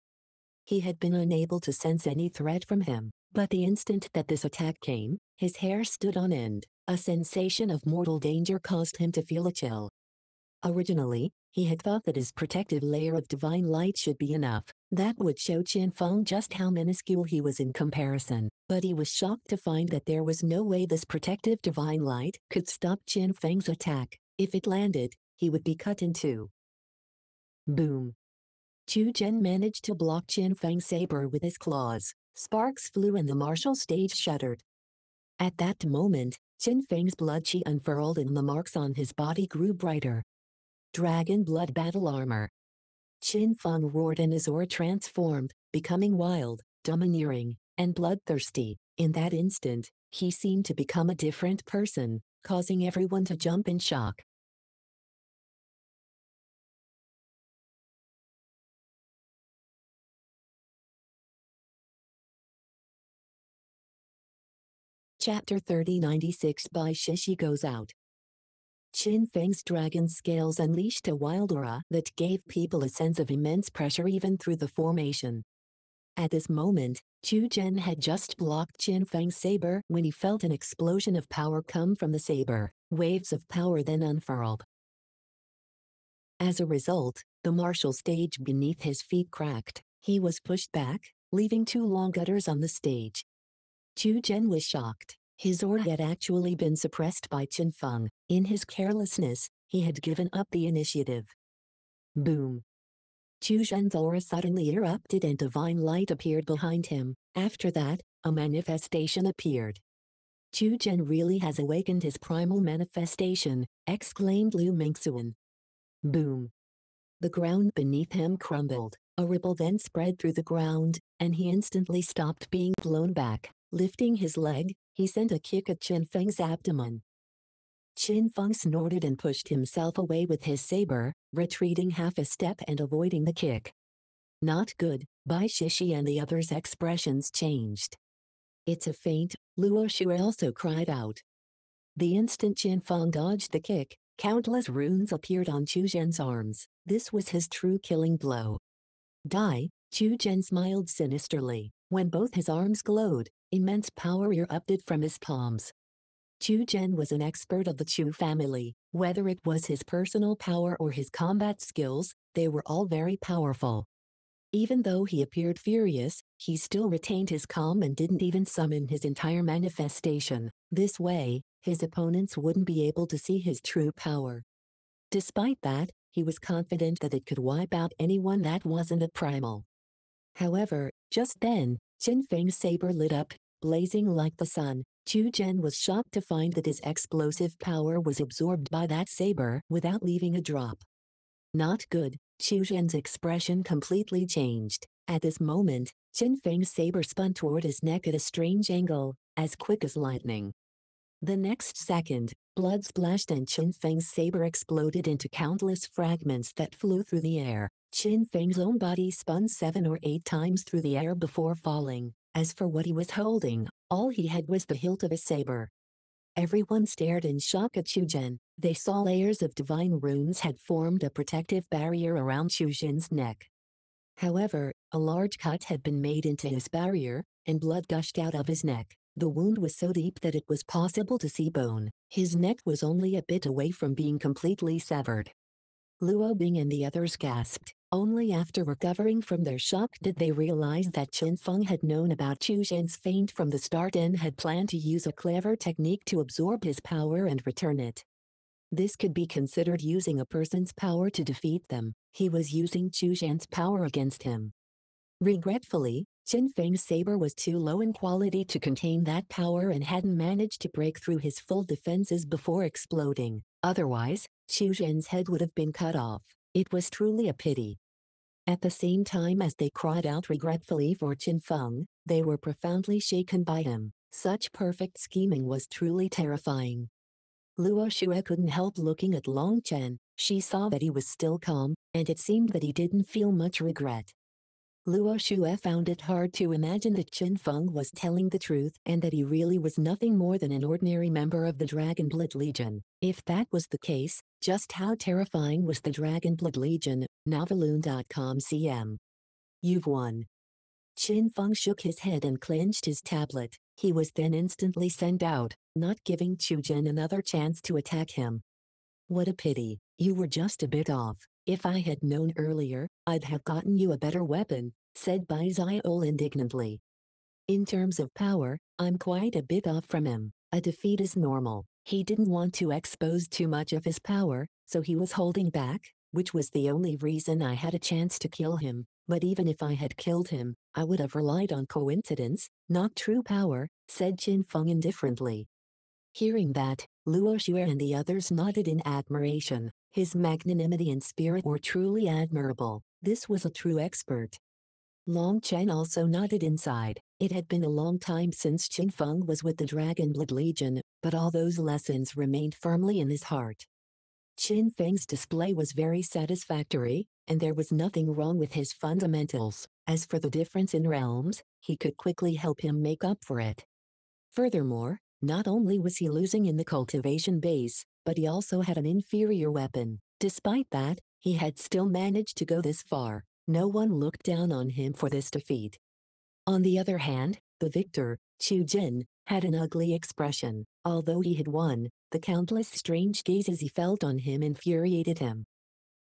He had been unable to sense any threat from him, but the instant that this attack came, his hair stood on end. A sensation of mortal danger caused him to feel a chill. Originally, he had thought that his protective layer of divine light should be enough. That would show Qin Feng just how minuscule he was in comparison. But he was shocked to find that there was no way this protective divine light could stop Qin Feng's attack. If it landed, he would be cut in two. Boom. Chu Zhen managed to block Qin Feng's saber with his claws. Sparks flew and the martial stage shuddered. At that moment, Qin Feng's blood chi unfurled and the marks on his body grew brighter. Dragon blood battle armor. Qin Feng roared and his aura transformed, becoming wild, domineering, and bloodthirsty. In that instant, he seemed to become a different person, causing everyone to jump in shock. Chapter 3096 Bai Shishi Goes Out Qin Feng's dragon scales unleashed a wild aura that gave people a sense of immense pressure even through the formation. At this moment, Chu Zhen had just blocked Qin Feng's saber when he felt an explosion of power come from the saber. Waves of power then unfurled. As a result, the martial stage beneath his feet cracked. He was pushed back, leaving two long gutters on the stage. Chu Zhen was shocked. His aura had actually been suppressed by Qin Feng. In his carelessness, he had given up the initiative. Boom. Chu Zhen's aura suddenly erupted and divine light appeared behind him. After that, a manifestation appeared. Chu Zhen really has awakened his primal manifestation, exclaimed Lu Mingxuan. Boom. The ground beneath him crumbled, a ripple then spread through the ground, and he instantly stopped being blown back. Lifting his leg, he sent a kick at Qin Feng's abdomen. Qin Feng snorted and pushed himself away with his saber, retreating half a step and avoiding the kick. Not good, Bai Shishi and the others' expressions changed. It's a feint, Luo Xue also cried out. The instant Qin Feng dodged the kick, countless runes appeared on Chu Zhen's arms. This was his true killing blow. Die, Chu Zhen smiled sinisterly. When both his arms glowed, Immense power erupted from his palms. Chu Zhen was an expert of the Chu family, whether it was his personal power or his combat skills, they were all very powerful. Even though he appeared furious, he still retained his calm and didn't even summon his entire manifestation. This way, his opponents wouldn't be able to see his true power. Despite that, he was confident that it could wipe out anyone that wasn't a primal. However, just then, Qin Feng's saber lit up, blazing like the sun. Chu Zhen was shocked to find that his explosive power was absorbed by that saber without leaving a drop. Not good, Chu Zhen's expression completely changed. At this moment, Qin Feng's saber spun toward his neck at a strange angle, as quick as lightning. The next second, blood splashed and Qin Feng's saber exploded into countless fragments that flew through the air. Qin Feng's own body spun seven or eight times through the air before falling. As for what he was holding, all he had was the hilt of a saber. Everyone stared in shock at Chu Zhen. They saw layers of divine runes had formed a protective barrier around Chu Zhen's neck. However, a large cut had been made into his barrier, and blood gushed out of his neck. The wound was so deep that it was possible to see bone. His neck was only a bit away from being completely severed. Luo Bing and the others gasped. Only after recovering from their shock did they realize that Qin Feng had known about Chu Zhen's feint from the start and had planned to use a clever technique to absorb his power and return it. This could be considered using a person's power to defeat them. He was using Chu Zhen's power against him. Regretfully, Qin Feng's saber was too low in quality to contain that power and hadn't managed to break through his full defenses before exploding. Otherwise, Chu Zhen's head would have been cut off. It was truly a pity. At the same time as they cried out regretfully for Qin Feng, they were profoundly shaken by him. Such perfect scheming was truly terrifying. Luo Xue couldn't help looking at Long Chen. She saw that he was still calm, and it seemed that he didn't feel much regret. Luo Xue found it hard to imagine that Qin Feng was telling the truth and that he really was nothing more than an ordinary member of the Dragon Blood Legion. If that was the case, just how terrifying was the Dragon Blood Legion? Noveloon.com CM. You've won. Qin Feng shook his head and clenched his tablet. He was then instantly sent out, not giving Chu Jin another chance to attack him. What a pity, you were just a bit off. If I had known earlier, I'd have gotten you a better weapon, said Bai Xiaole indignantly. In terms of power, I'm quite a bit off from him. A defeat is normal. He didn't want to expose too much of his power, so he was holding back, which was the only reason I had a chance to kill him. But even if I had killed him, I would have relied on coincidence, not true power, said Qin Feng indifferently. Hearing that, Luo Xue and the others nodded in admiration. His magnanimity and spirit were truly admirable. This was a true expert. Long Chen also nodded inside. It had been a long time since Qin Feng was with the Dragon Blood Legion, but all those lessons remained firmly in his heart. Qin Feng's display was very satisfactory, and there was nothing wrong with his fundamentals. As for the difference in realms, he could quickly help him make up for it. Furthermore, not only was he losing in the cultivation base, but he also had an inferior weapon. Despite that, he had still managed to go this far. No one looked down on him for this defeat. On the other hand, the victor, Chu Jin, had an ugly expression. Although he had won, the countless strange gazes he felt on him infuriated him.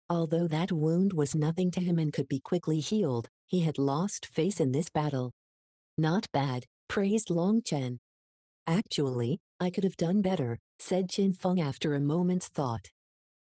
Although that wound was nothing to him and could be quickly healed, he had lost face in this battle. Not bad, praised Long Chen. Actually, I could have done better, said Qin Feng after a moment's thought.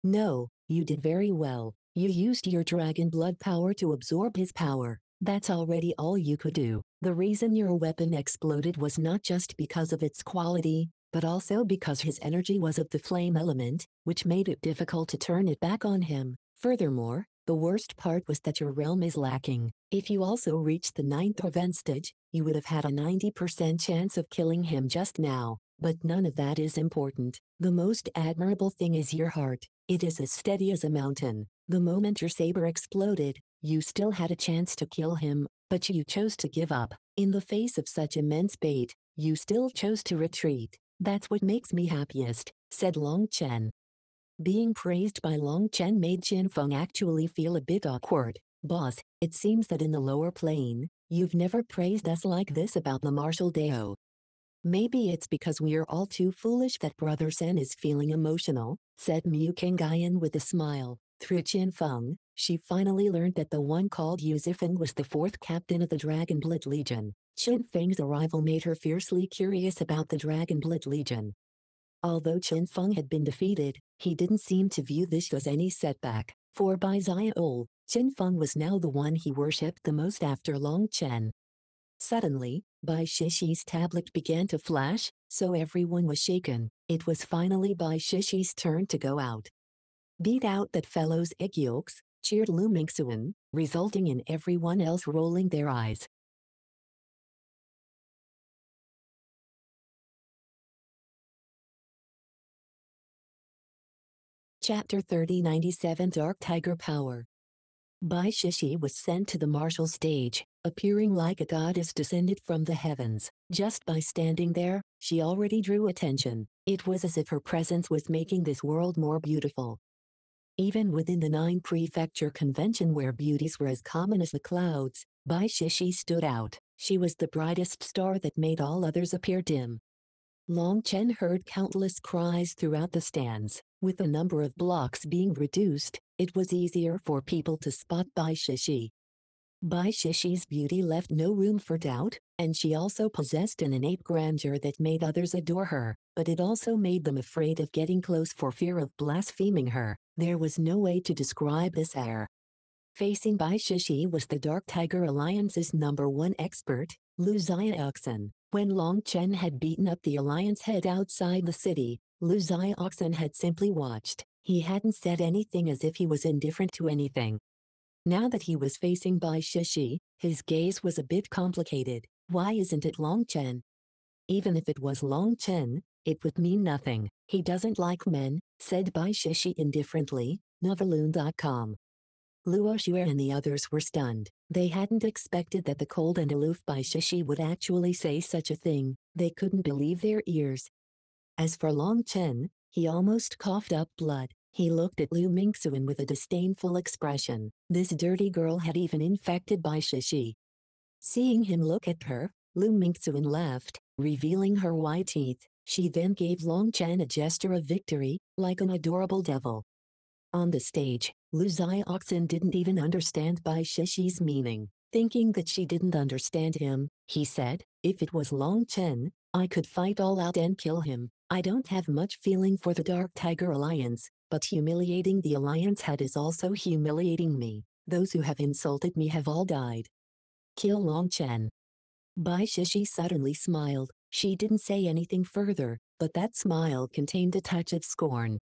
No, you did very well, you used your dragon blood power to absorb his power. That's already all you could do. The reason your weapon exploded was not just because of its quality, but also because his energy was of the flame element, which made it difficult to turn it back on him. Furthermore, the worst part was that your realm is lacking. If you also reached the ninth event stage, you would have had a 90% chance of killing him just now. But none of that is important. The most admirable thing is your heart. It is as steady as a mountain. The moment your saber exploded, you still had a chance to kill him, but you chose to give up. In the face of such immense bait, you still chose to retreat. That's what makes me happiest, said Long Chen. Being praised by Long Chen made Qin Feng actually feel a bit awkward. Boss, it seems that in the lower plane, you've never praised us like this about the martial Dao. Maybe it's because we're all too foolish that Brother Sen is feeling emotional, said Mu Kangyan with a smile. Through Qin Feng, she finally learned that the one called Yu Zifeng was the fourth captain of the Dragon Blood Legion. Qin Feng's arrival made her fiercely curious about the Dragon Blood Legion. Although Qin Feng had been defeated, he didn't seem to view this as any setback, for Bai Xiaole, Qin Feng was now the one he worshipped the most after Long Chen. Suddenly, Bai Shishi's tablet began to flash, so everyone was shaken. It was finally Bai Shishi's turn to go out. Beat out that fellow's egg yolks, cheered Lu Mingxuan, resulting in everyone else rolling their eyes. Chapter 3097 Dark Tiger Power Bai Shishi was sent to the martial stage, appearing like a goddess descended from the heavens. Just by standing there, she already drew attention. It was as if her presence was making this world more beautiful. Even within the Nine Prefecture Convention where beauties were as common as the clouds, Bai Shishi stood out. She was the brightest star that made all others appear dim. Long Chen heard countless cries throughout the stands. With the number of blocks being reduced, it was easier for people to spot Bai Shishi. Bai Shishi's beauty left no room for doubt, and she also possessed an innate grandeur that made others adore her, but it also made them afraid of getting close for fear of blaspheming her. There was no way to describe this air. Facing Bai Shishi was the Dark Tiger Alliance's number one expert, Lu Xiaoxin. When Long Chen had beaten up the Alliance head outside the city, Lu Xiaoxin had simply watched. He hadn't said anything as if he was indifferent to anything. Now that he was facing Bai Shishi, his gaze was a bit complicated. Why isn't it Long Chen? Even if it was Long Chen, it would mean nothing. He doesn't like men, said Bai Shishi indifferently, Noveloon.com. Luo Xue and the others were stunned. They hadn't expected that the cold and aloof Bai Shishi would actually say such a thing. They couldn't believe their ears. As for Long Chen, he almost coughed up blood. He looked at Lu Mingxuan with a disdainful expression. This dirty girl had even infected Bai Shishi. Seeing him look at her, Lu Mingxuan laughed, revealing her white teeth. She then gave Long Chen a gesture of victory, like an adorable devil. On the stage, Lu Xiaoxin didn't even understand Bai Shishi's meaning. Thinking that she didn't understand him, he said, if it was Long Chen, I could fight all out and kill him. I don't have much feeling for the Dark Tiger Alliance, but humiliating the Alliance head is also humiliating me. Those who have insulted me have all died. Kill Long Chen. Bai Shishi suddenly smiled, she didn't say anything further, but that smile contained a touch of scorn.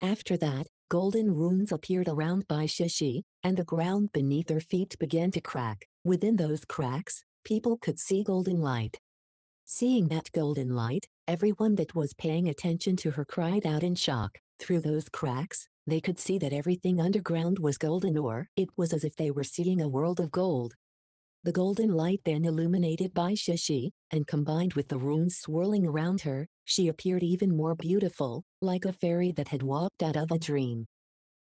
After that, golden runes appeared around Bai Shishi, and the ground beneath her feet began to crack. Within those cracks, people could see golden light. Seeing that golden light, everyone that was paying attention to her cried out in shock. Through those cracks, they could see that everything underground was golden ore. it was as if they were seeing a world of gold. The golden light then illuminated Bai Shishi, and combined with the runes swirling around her, she appeared even more beautiful, like a fairy that had walked out of a dream.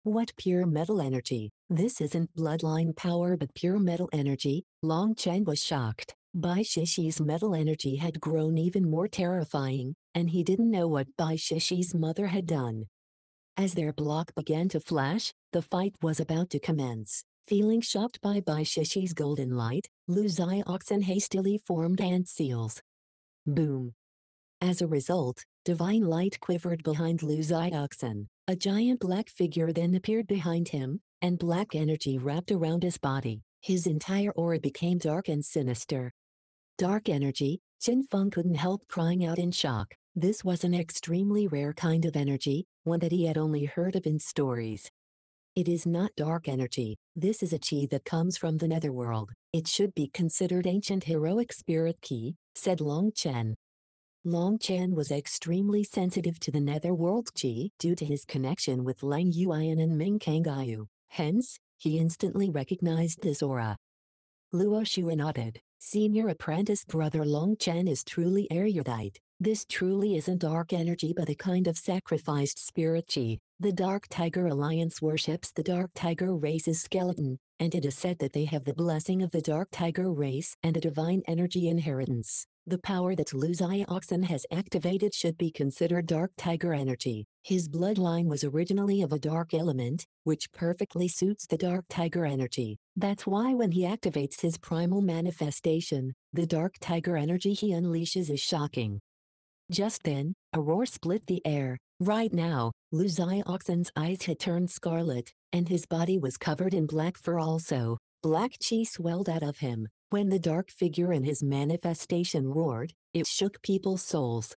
What pure metal energy! This isn't bloodline power but pure metal energy, Long Chen was shocked. Bai Shishi's metal energy had grown even more terrifying, and he didn't know what Bai Shishi's mother had done. As their block began to flash, the fight was about to commence. Feeling shocked by Bai Shishi's golden light, Lu Xiaoxin hastily formed ant seals. Boom. As a result, divine light quivered behind Lu Xiaoxin. A giant black figure then appeared behind him, and black energy wrapped around his body. His entire aura became dark and sinister. Dark energy, Qin Feng couldn't help crying out in shock. This was an extremely rare kind of energy, one that he had only heard of in stories. It is not dark energy, this is a chi that comes from the netherworld. It should be considered ancient heroic spirit ki, said Long Chen. Long Chen was extremely sensitive to the netherworld chi due to his connection with Lang Yuan and Ming Kangayu. Hence, he instantly recognized this aura. Luo Xue nodded. Senior apprentice brother Long Chen is truly erudite. This truly isn't dark energy but a kind of sacrificed spirit chi. The Dark Tiger Alliance worships the Dark Tiger race's skeleton, and it is said that they have the blessing of the Dark Tiger race and a divine energy inheritance. The power that Lu Xiaoxin has activated should be considered Dark Tiger energy. His bloodline was originally of a dark element, which perfectly suits the Dark Tiger energy. That's why when he activates his primal manifestation, the Dark Tiger energy he unleashes is shocking. Just then, a roar split the air. Right now, Lu Xiaoxin's eyes had turned scarlet, and his body was covered in black fur also. Black chi swelled out of him. When the dark figure in his manifestation roared, it shook people's souls.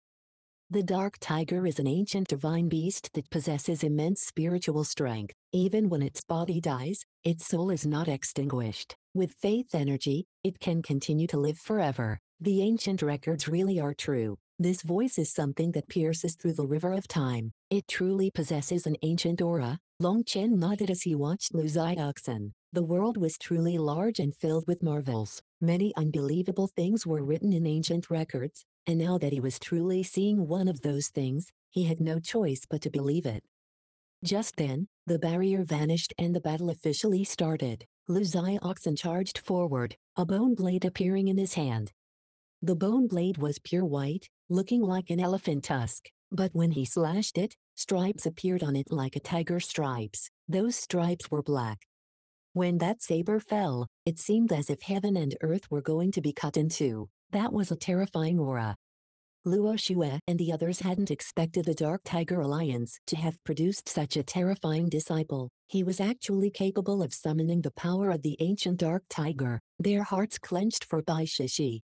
The dark tiger is an ancient divine beast that possesses immense spiritual strength. Even when its body dies, its soul is not extinguished. With faith energy, it can continue to live forever. The ancient records really are true. This voice is something that pierces through the river of time. It truly possesses an ancient aura. Long Chen nodded as he watched Lu Xiaoxin. The world was truly large and filled with marvels. Many unbelievable things were written in ancient records, and now that he was truly seeing one of those things, he had no choice but to believe it. Just then, the barrier vanished and the battle officially started. Lu Xiaoxin charged forward, a bone blade appearing in his hand. The bone blade was pure white, looking like an elephant tusk, but when he slashed it, stripes appeared on it like a tiger's stripes. Those stripes were black. When that saber fell, it seemed as if heaven and earth were going to be cut in two. That was a terrifying aura. Luo Xue and the others hadn't expected the Dark Tiger Alliance to have produced such a terrifying disciple. He was actually capable of summoning the power of the ancient Dark Tiger. Their hearts clenched for Bai Shishi,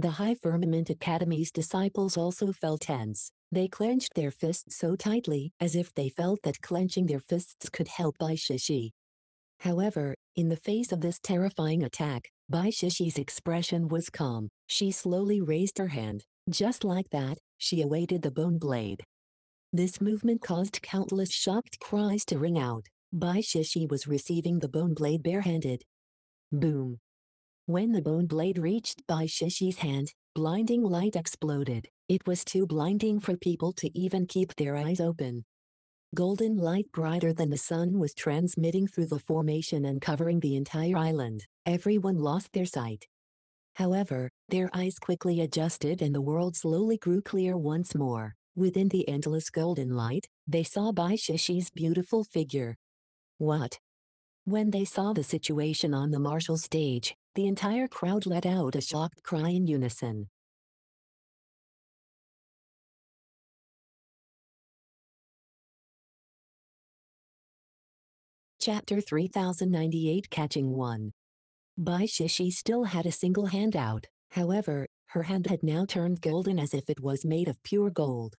the High Firmament Academy's disciples also felt tense. They clenched their fists so tightly as if they felt that clenching their fists could help Bai Shishi. However, in the face of this terrifying attack, Bai Shishi's expression was calm. She slowly raised her hand. Just like that, she awaited the bone blade. This movement caused countless shocked cries to ring out. Bai Shishi was receiving the bone blade barehanded. Boom. When the bone blade reached Bai Shishi's hand, blinding light exploded. It was too blinding for people to even keep their eyes open. Golden light brighter than the sun was transmitting through the formation and covering the entire island. Everyone lost their sight. However, their eyes quickly adjusted and the world slowly grew clear once more. Within the endless golden light, they saw Bai Shishi's beautiful figure. What? When they saw the situation on the martial stage, the entire crowd let out a shocked cry in unison. Chapter 3098 Catching One Bai Shishi still had a single hand out, however, her hand had now turned golden as if it was made of pure gold.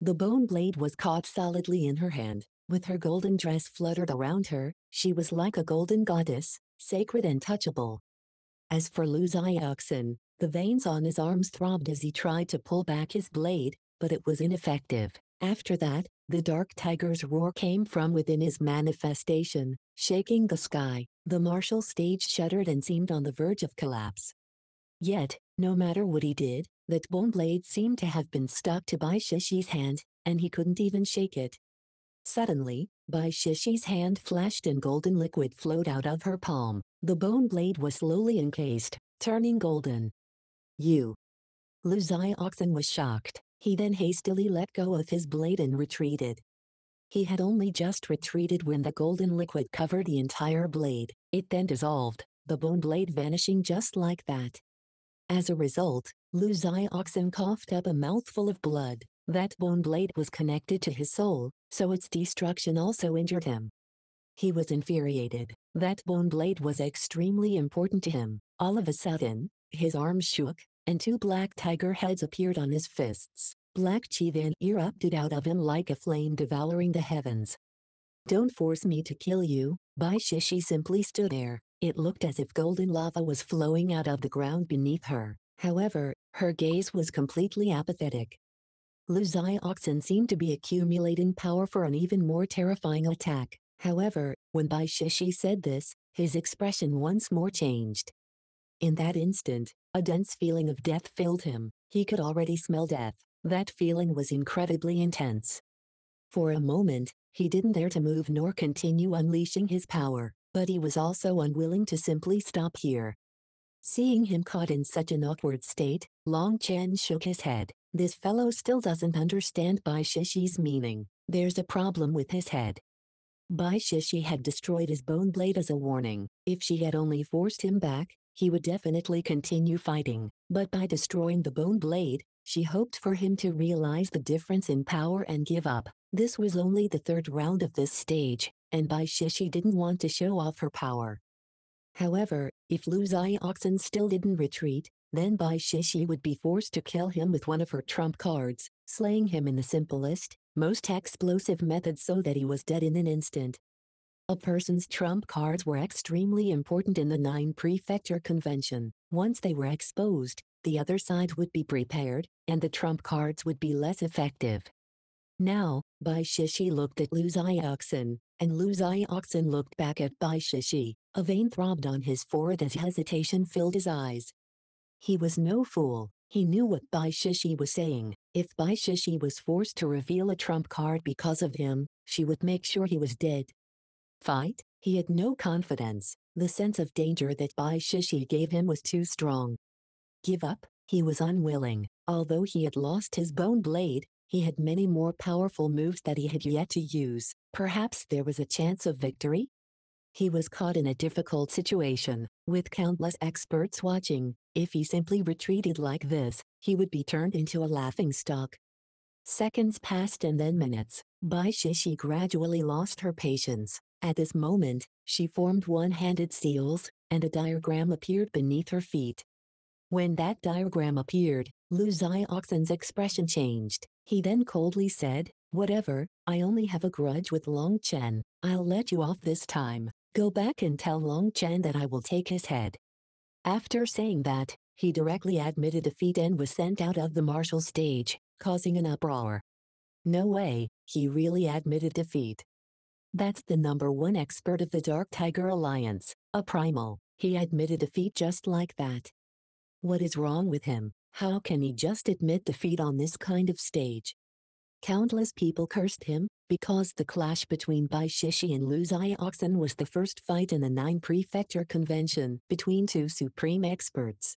The bone blade was caught solidly in her hand, with her golden dress fluttered around her, she was like a golden goddess, sacred and touchable. As for Lu Xiaoxin, the veins on his arms throbbed as he tried to pull back his blade, but it was ineffective. After that, the dark tiger's roar came from within his manifestation, shaking the sky. The martial stage shuddered and seemed on the verge of collapse. Yet, no matter what he did, that bone blade seemed to have been stuck to Bai Shishi's hand, and he couldn't even shake it. Suddenly, Bai Shishi's hand flashed and golden liquid flowed out of her palm. The bone blade was slowly encased, turning golden. You. Lu Xiaoxin was shocked. He then hastily let go of his blade and retreated. He had only just retreated when the golden liquid covered the entire blade. It then dissolved, the bone blade vanishing just like that. As a result, Lu Xiaoxin coughed up a mouthful of blood. That bone blade was connected to his soul, so its destruction also injured him. He was infuriated. That bone blade was extremely important to him. All of a sudden, his arms shook, and two black tiger heads appeared on his fists. Black chi then erupted out of him like a flame devouring the heavens. Don't force me to kill you, Bai Shishi simply stood there. It looked as if golden lava was flowing out of the ground beneath her. However, her gaze was completely apathetic. Lu Xiaoxin seemed to be accumulating power for an even more terrifying attack. However, when Bai Shishi said this, his expression once more changed. In that instant, a dense feeling of death filled him. He could already smell death. That feeling was incredibly intense. For a moment, he didn't dare to move nor continue unleashing his power, but he was also unwilling to simply stop here. Seeing him caught in such an awkward state, Long Chen shook his head. This fellow still doesn't understand Bai Shishi's meaning. There's a problem with his head. Bai Shishi had destroyed his bone blade as a warning. If she had only forced him back, he would definitely continue fighting, but by destroying the bone blade, she hoped for him to realize the difference in power and give up. This was only the third round of this stage, and Bai Shishi didn't want to show off her power. However, if Lu Xiaoxin still didn't retreat, then Bai Shishi would be forced to kill him with one of her trump cards, slaying him in the simplest, most explosive method so that he was dead in an instant. A person's trump cards were extremely important in the Nine Prefecture Convention. Once they were exposed, the other side would be prepared, and the trump cards would be less effective. Now, Bai Shishi looked at Lu Xiaoxin, and Lu Xiaoxin looked back at Bai Shishi. A vein throbbed on his forehead as hesitation filled his eyes. He was no fool. He knew what Bai Shishi was saying. If Bai Shishi was forced to reveal a trump card because of him, she would make sure he was dead. Fight? He had no confidence. The sense of danger that Bai Shishi gave him was too strong. Give up? He was unwilling. Although he had lost his bone blade, he had many more powerful moves that he had yet to use. Perhaps there was a chance of victory? He was caught in a difficult situation, with countless experts watching. If he simply retreated like this, he would be turned into a laughing stock. Seconds passed and then minutes. Bai Shishi gradually lost her patience. At this moment, she formed one-handed seals, and a diagram appeared beneath her feet. When that diagram appeared, Lu Xiaoxin's expression changed. He then coldly said, Whatever, I only have a grudge with Long Chen. I'll let you off this time. Go back and tell Long Chen that I will take his head. After saying that, he directly admitted defeat and was sent out of the martial stage, causing an uproar. No way, he really admitted defeat. That's the number one expert of the Dark Tiger Alliance, a primal. He admitted defeat just like that. What is wrong with him? How can he just admit defeat on this kind of stage? Countless people cursed him, because the clash between Bai Shishi and Lu Xiaoxin was the first fight in the Nine Prefecture Convention between two supreme experts.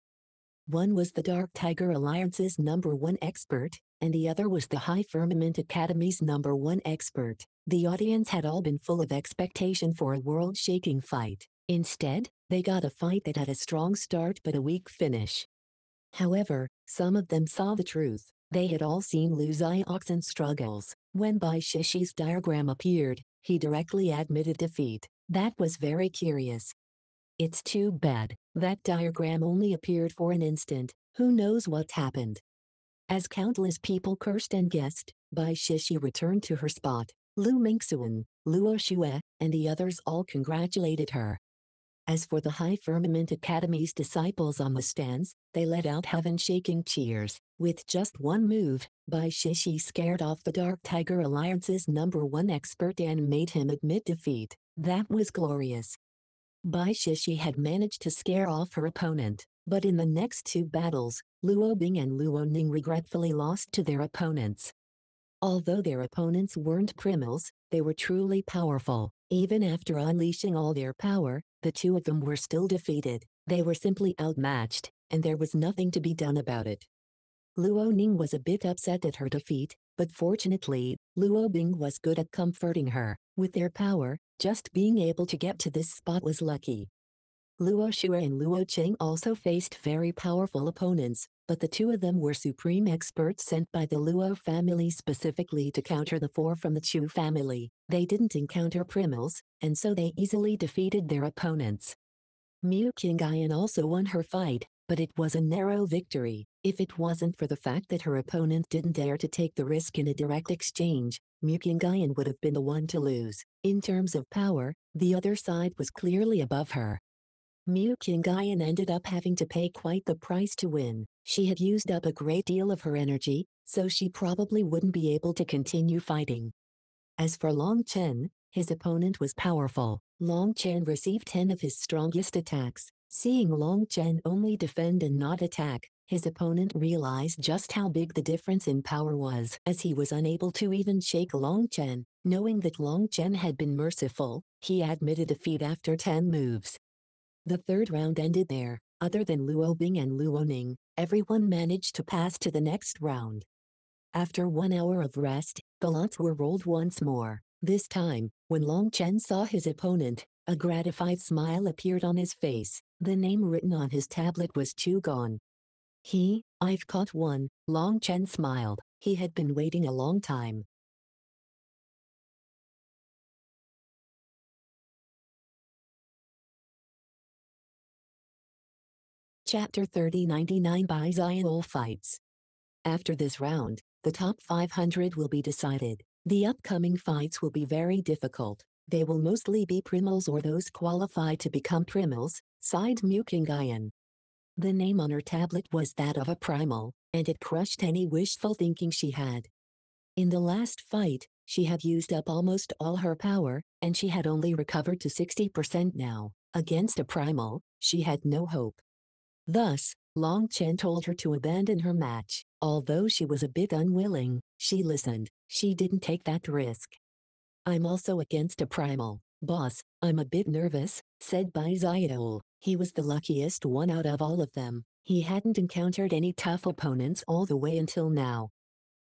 One was the Dark Tiger Alliance's number one expert, and the other was the High Firmament Academy's number one expert. The audience had all been full of expectation for a world-shaking fight. Instead, they got a fight that had a strong start but a weak finish. However, some of them saw the truth. They had all seen Lu Xiaoxin's struggles. When Bai Shishi's diagram appeared, he directly admitted defeat. That was very curious. It's too bad. That diagram only appeared for an instant. Who knows what happened? As countless people cursed and guessed, Bai Shishi returned to her spot. Lu Mingxuan, Luo Xue, and the others all congratulated her. As for the High Firmament Academy's disciples on the stands, they let out heaven-shaking cheers. With just one move, Bai Shishi scared off the Dark Tiger Alliance's number one expert and made him admit defeat. That was glorious. Bai Shishi had managed to scare off her opponent, but in the next two battles, Luo Bing and Luo Ning regretfully lost to their opponents. Although their opponents weren't primals, they were truly powerful. Even after unleashing all their power, the two of them were still defeated. They were simply outmatched, and there was nothing to be done about it. Luo Ning was a bit upset at her defeat, but fortunately, Luo Bing was good at comforting her. With their power, just being able to get to this spot was lucky. Luo Xue and Luo Qing also faced very powerful opponents, but the two of them were supreme experts sent by the Luo family specifically to counter the four from the Chu family. They didn't encounter primals, and so they easily defeated their opponents. Miu Qingyan also won her fight, but it was a narrow victory. If it wasn't for the fact that her opponent didn't dare to take the risk in a direct exchange, Miu Qingyan would have been the one to lose. In terms of power, the other side was clearly above her. Miu Qingyan ended up having to pay quite the price to win. She had used up a great deal of her energy, so she probably wouldn't be able to continue fighting. As for Long Chen, his opponent was powerful. Long Chen received 10 of his strongest attacks. Seeing Long Chen only defend and not attack, his opponent realized just how big the difference in power was. As he was unable to even shake Long Chen, knowing that Long Chen had been merciful, he admitted defeat after 10 moves. The third round ended there. Other than Luo Bing and Luo Ning, everyone managed to pass to the next round. After one hour of rest, the lots were rolled once more. This time, when Long Chen saw his opponent, a gratified smile appeared on his face. The name written on his tablet was Chu Gon. He, I've caught one, Long Chen smiled. He had been waiting a long time. Chapter 30 99 Bai Xiaole Fights After this round, the top 500 will be decided. The upcoming fights will be very difficult. They will mostly be primals or those qualified to become primals, sighed Miu Qingyan. The name on her tablet was that of a primal, and it crushed any wishful thinking she had. In the last fight, she had used up almost all her power, and she had only recovered to 60% now. Against a primal, she had no hope. Thus, Long Chen told her to abandon her match. Although she was a bit unwilling, she listened. She didn't take that risk. I'm also against a primal. Boss, I'm a bit nervous, said Bai Xiaole. He was the luckiest one out of all of them. He hadn't encountered any tough opponents all the way until now.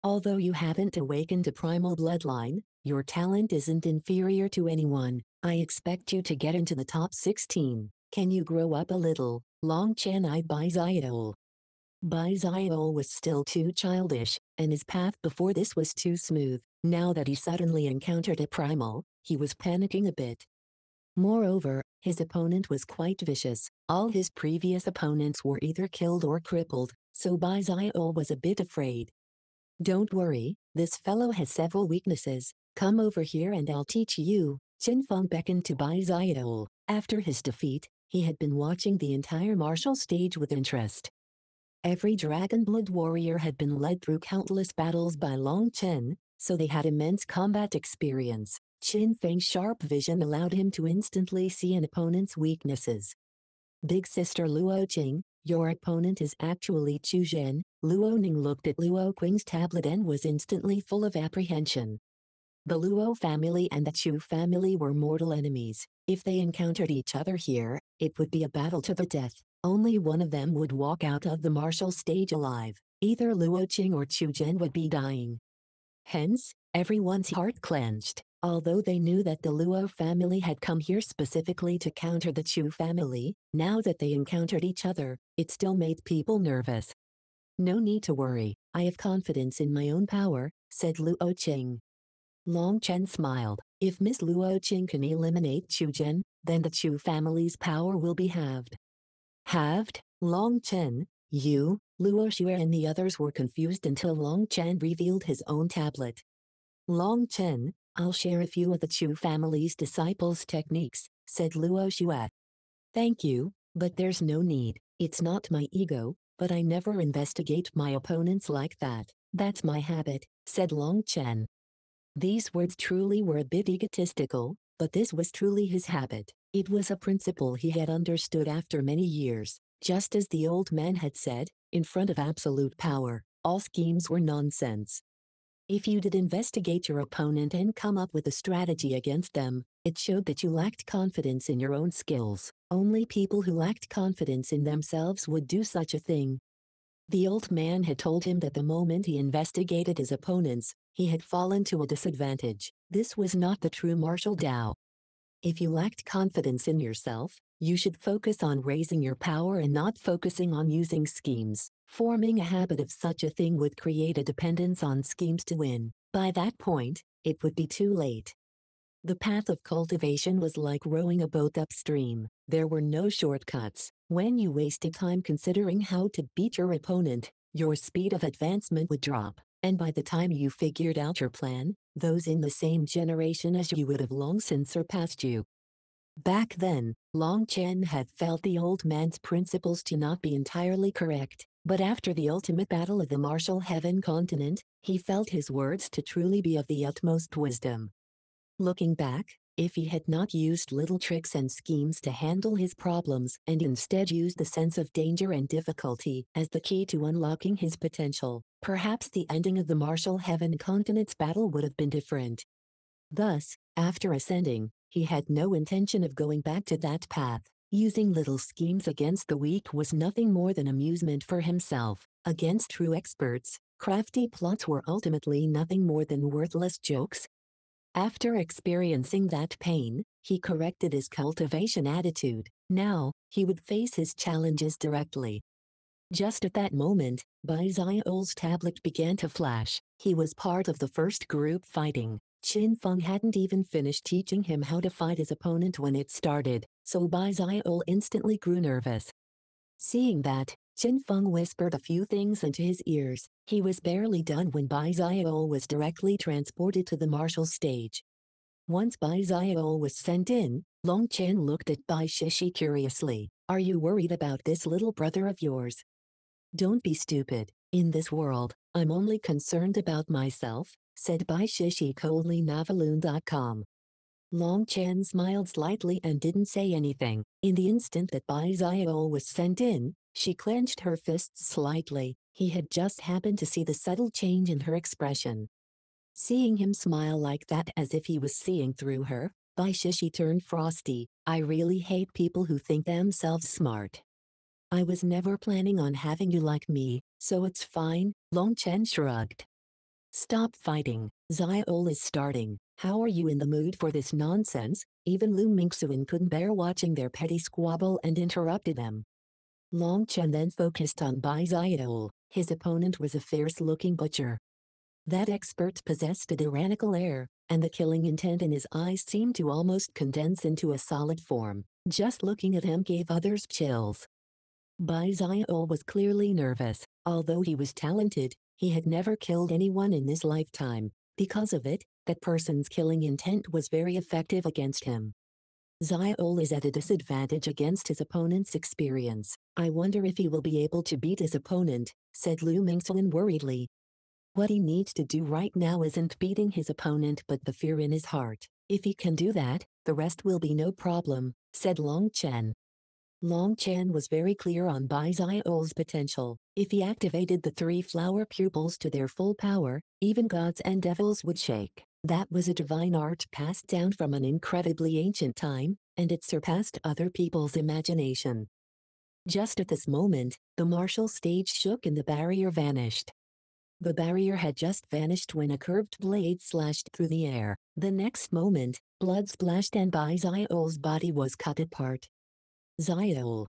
Although you haven't awakened a primal bloodline, your talent isn't inferior to anyone. I expect you to get into the top 16. Can you grow up a little? Long Chen Xiaol. Bai Xiaole was still too childish, and his path before this was too smooth. Now that he suddenly encountered a primal, he was panicking a bit. Moreover, his opponent was quite vicious. All his previous opponents were either killed or crippled, so Bai Xiaole was a bit afraid. Don't worry, this fellow has several weaknesses. Come over here and I'll teach you. Qin Feng beckoned to Bai Xiaole. After his defeat, he had been watching the entire martial stage with interest. Every Dragon Blood warrior had been led through countless battles by Long Chen, so they had immense combat experience. Qin Feng's sharp vision allowed him to instantly see an opponent's weaknesses. Big sister Luo Qing, your opponent is actually Chu Zhen. Luo Ning looked at Luo Qing's tablet and was instantly full of apprehension. The Luo family and the Chu family were mortal enemies. If they encountered each other here, it would be a battle to the death. Only one of them would walk out of the martial stage alive. Either Luo Qing or Chu Zhen would be dying. Hence, everyone's heart clenched. Although they knew that the Luo family had come here specifically to counter the Chu family, now that they encountered each other, it still made people nervous. No need to worry, I have confidence in my own power, said Luo Qing. Long Chen smiled. If Miss Luo Qing can eliminate Chu Zhen, then the Chu family's power will be halved. Halved? Long Chen, you, Luo Xue and the others were confused until Long Chen revealed his own tablet. Long Chen, I'll share a few of the Chu family's disciples' techniques, said Luo Xue. Thank you, but there's no need, it's not my ego, but I never investigate my opponents like that, that's my habit, said Long Chen. These words truly were a bit egotistical, but this was truly his habit. It was a principle he had understood after many years, just as the old man had said, in front of absolute power, all schemes were nonsense. If you did investigate your opponent and come up with a strategy against them, it showed that you lacked confidence in your own skills. Only people who lacked confidence in themselves would do such a thing. The old man had told him that the moment he investigated his opponents, he had fallen to a disadvantage. This was not the true martial Dao. If you lacked confidence in yourself, you should focus on raising your power and not focusing on using schemes. Forming a habit of such a thing would create a dependence on schemes to win. By that point, it would be too late. The path of cultivation was like rowing a boat upstream. There were no shortcuts. When you wasted time considering how to beat your opponent, your speed of advancement would drop. And by the time you figured out your plan, those in the same generation as you would have long since surpassed you. Back then, Long Chen had felt the old man's principles to not be entirely correct, but after the ultimate battle of the martial heaven continent, he felt his words to truly be of the utmost wisdom. Looking back, if he had not used little tricks and schemes to handle his problems and instead used the sense of danger and difficulty as the key to unlocking his potential, perhaps the ending of the martial heaven continent's battle would have been different. Thus, after ascending, he had no intention of going back to that path. Using little schemes against the weak was nothing more than amusement for himself. Against true experts, crafty plots were ultimately nothing more than worthless jokes, after experiencing that pain, he corrected his cultivation attitude. Now, he would face his challenges directly. Just at that moment, Bai Xiaole's tablet began to flash. He was part of the first group fighting. Qin Feng hadn't even finished teaching him how to fight his opponent when it started, so Bai Xiaole instantly grew nervous. Seeing that, Qin Feng whispered a few things into his ears. He was barely done when Bai Xiaole was directly transported to the martial stage. Once Bai Xiaole was sent in, Long Chen looked at Bai Shishi curiously. Are you worried about this little brother of yours? Don't be stupid. In this world, I'm only concerned about myself, said Bai Shishi coldly Noveloon.com. Long Chen smiled slightly and didn't say anything. In the instant that Bai Xiaole was sent in, she clenched her fists slightly, he had just happened to see the subtle change in her expression. Seeing him smile like that as if he was seeing through her, Bai Shishi turned frosty, I really hate people who think themselves smart. I was never planning on having you like me, so it's fine, Long Chen shrugged. Stop fighting, Xiaole is starting, how are you in the mood for this nonsense? Even Lu Mingxuan couldn't bear watching their petty squabble and interrupted them. Long Chen then focused on Bai Xiaole. His opponent was a fierce-looking butcher. That expert possessed a tyrannical air, and the killing intent in his eyes seemed to almost condense into a solid form. Just looking at him gave others chills. Bai Xiaole was clearly nervous. Although he was talented, he had never killed anyone in his lifetime. Because of it, that person's killing intent was very effective against him. Xiaole is at a disadvantage against his opponent's experience. I wonder if he will be able to beat his opponent, said Lu Mingxuan worriedly. What he needs to do right now isn't beating his opponent but the fear in his heart. If he can do that, the rest will be no problem, said Long Chen. Long Chen was very clear on Bai Xiaole's potential. If he activated the three flower pupils to their full power, even gods and devils would shake. That was a divine art passed down from an incredibly ancient time, and it surpassed other people's imagination. Just at this moment, the martial stage shook and the barrier vanished. The barrier had just vanished when a curved blade slashed through the air. The next moment, blood splashed and Bai Xiaole's body was cut apart. Xiaole,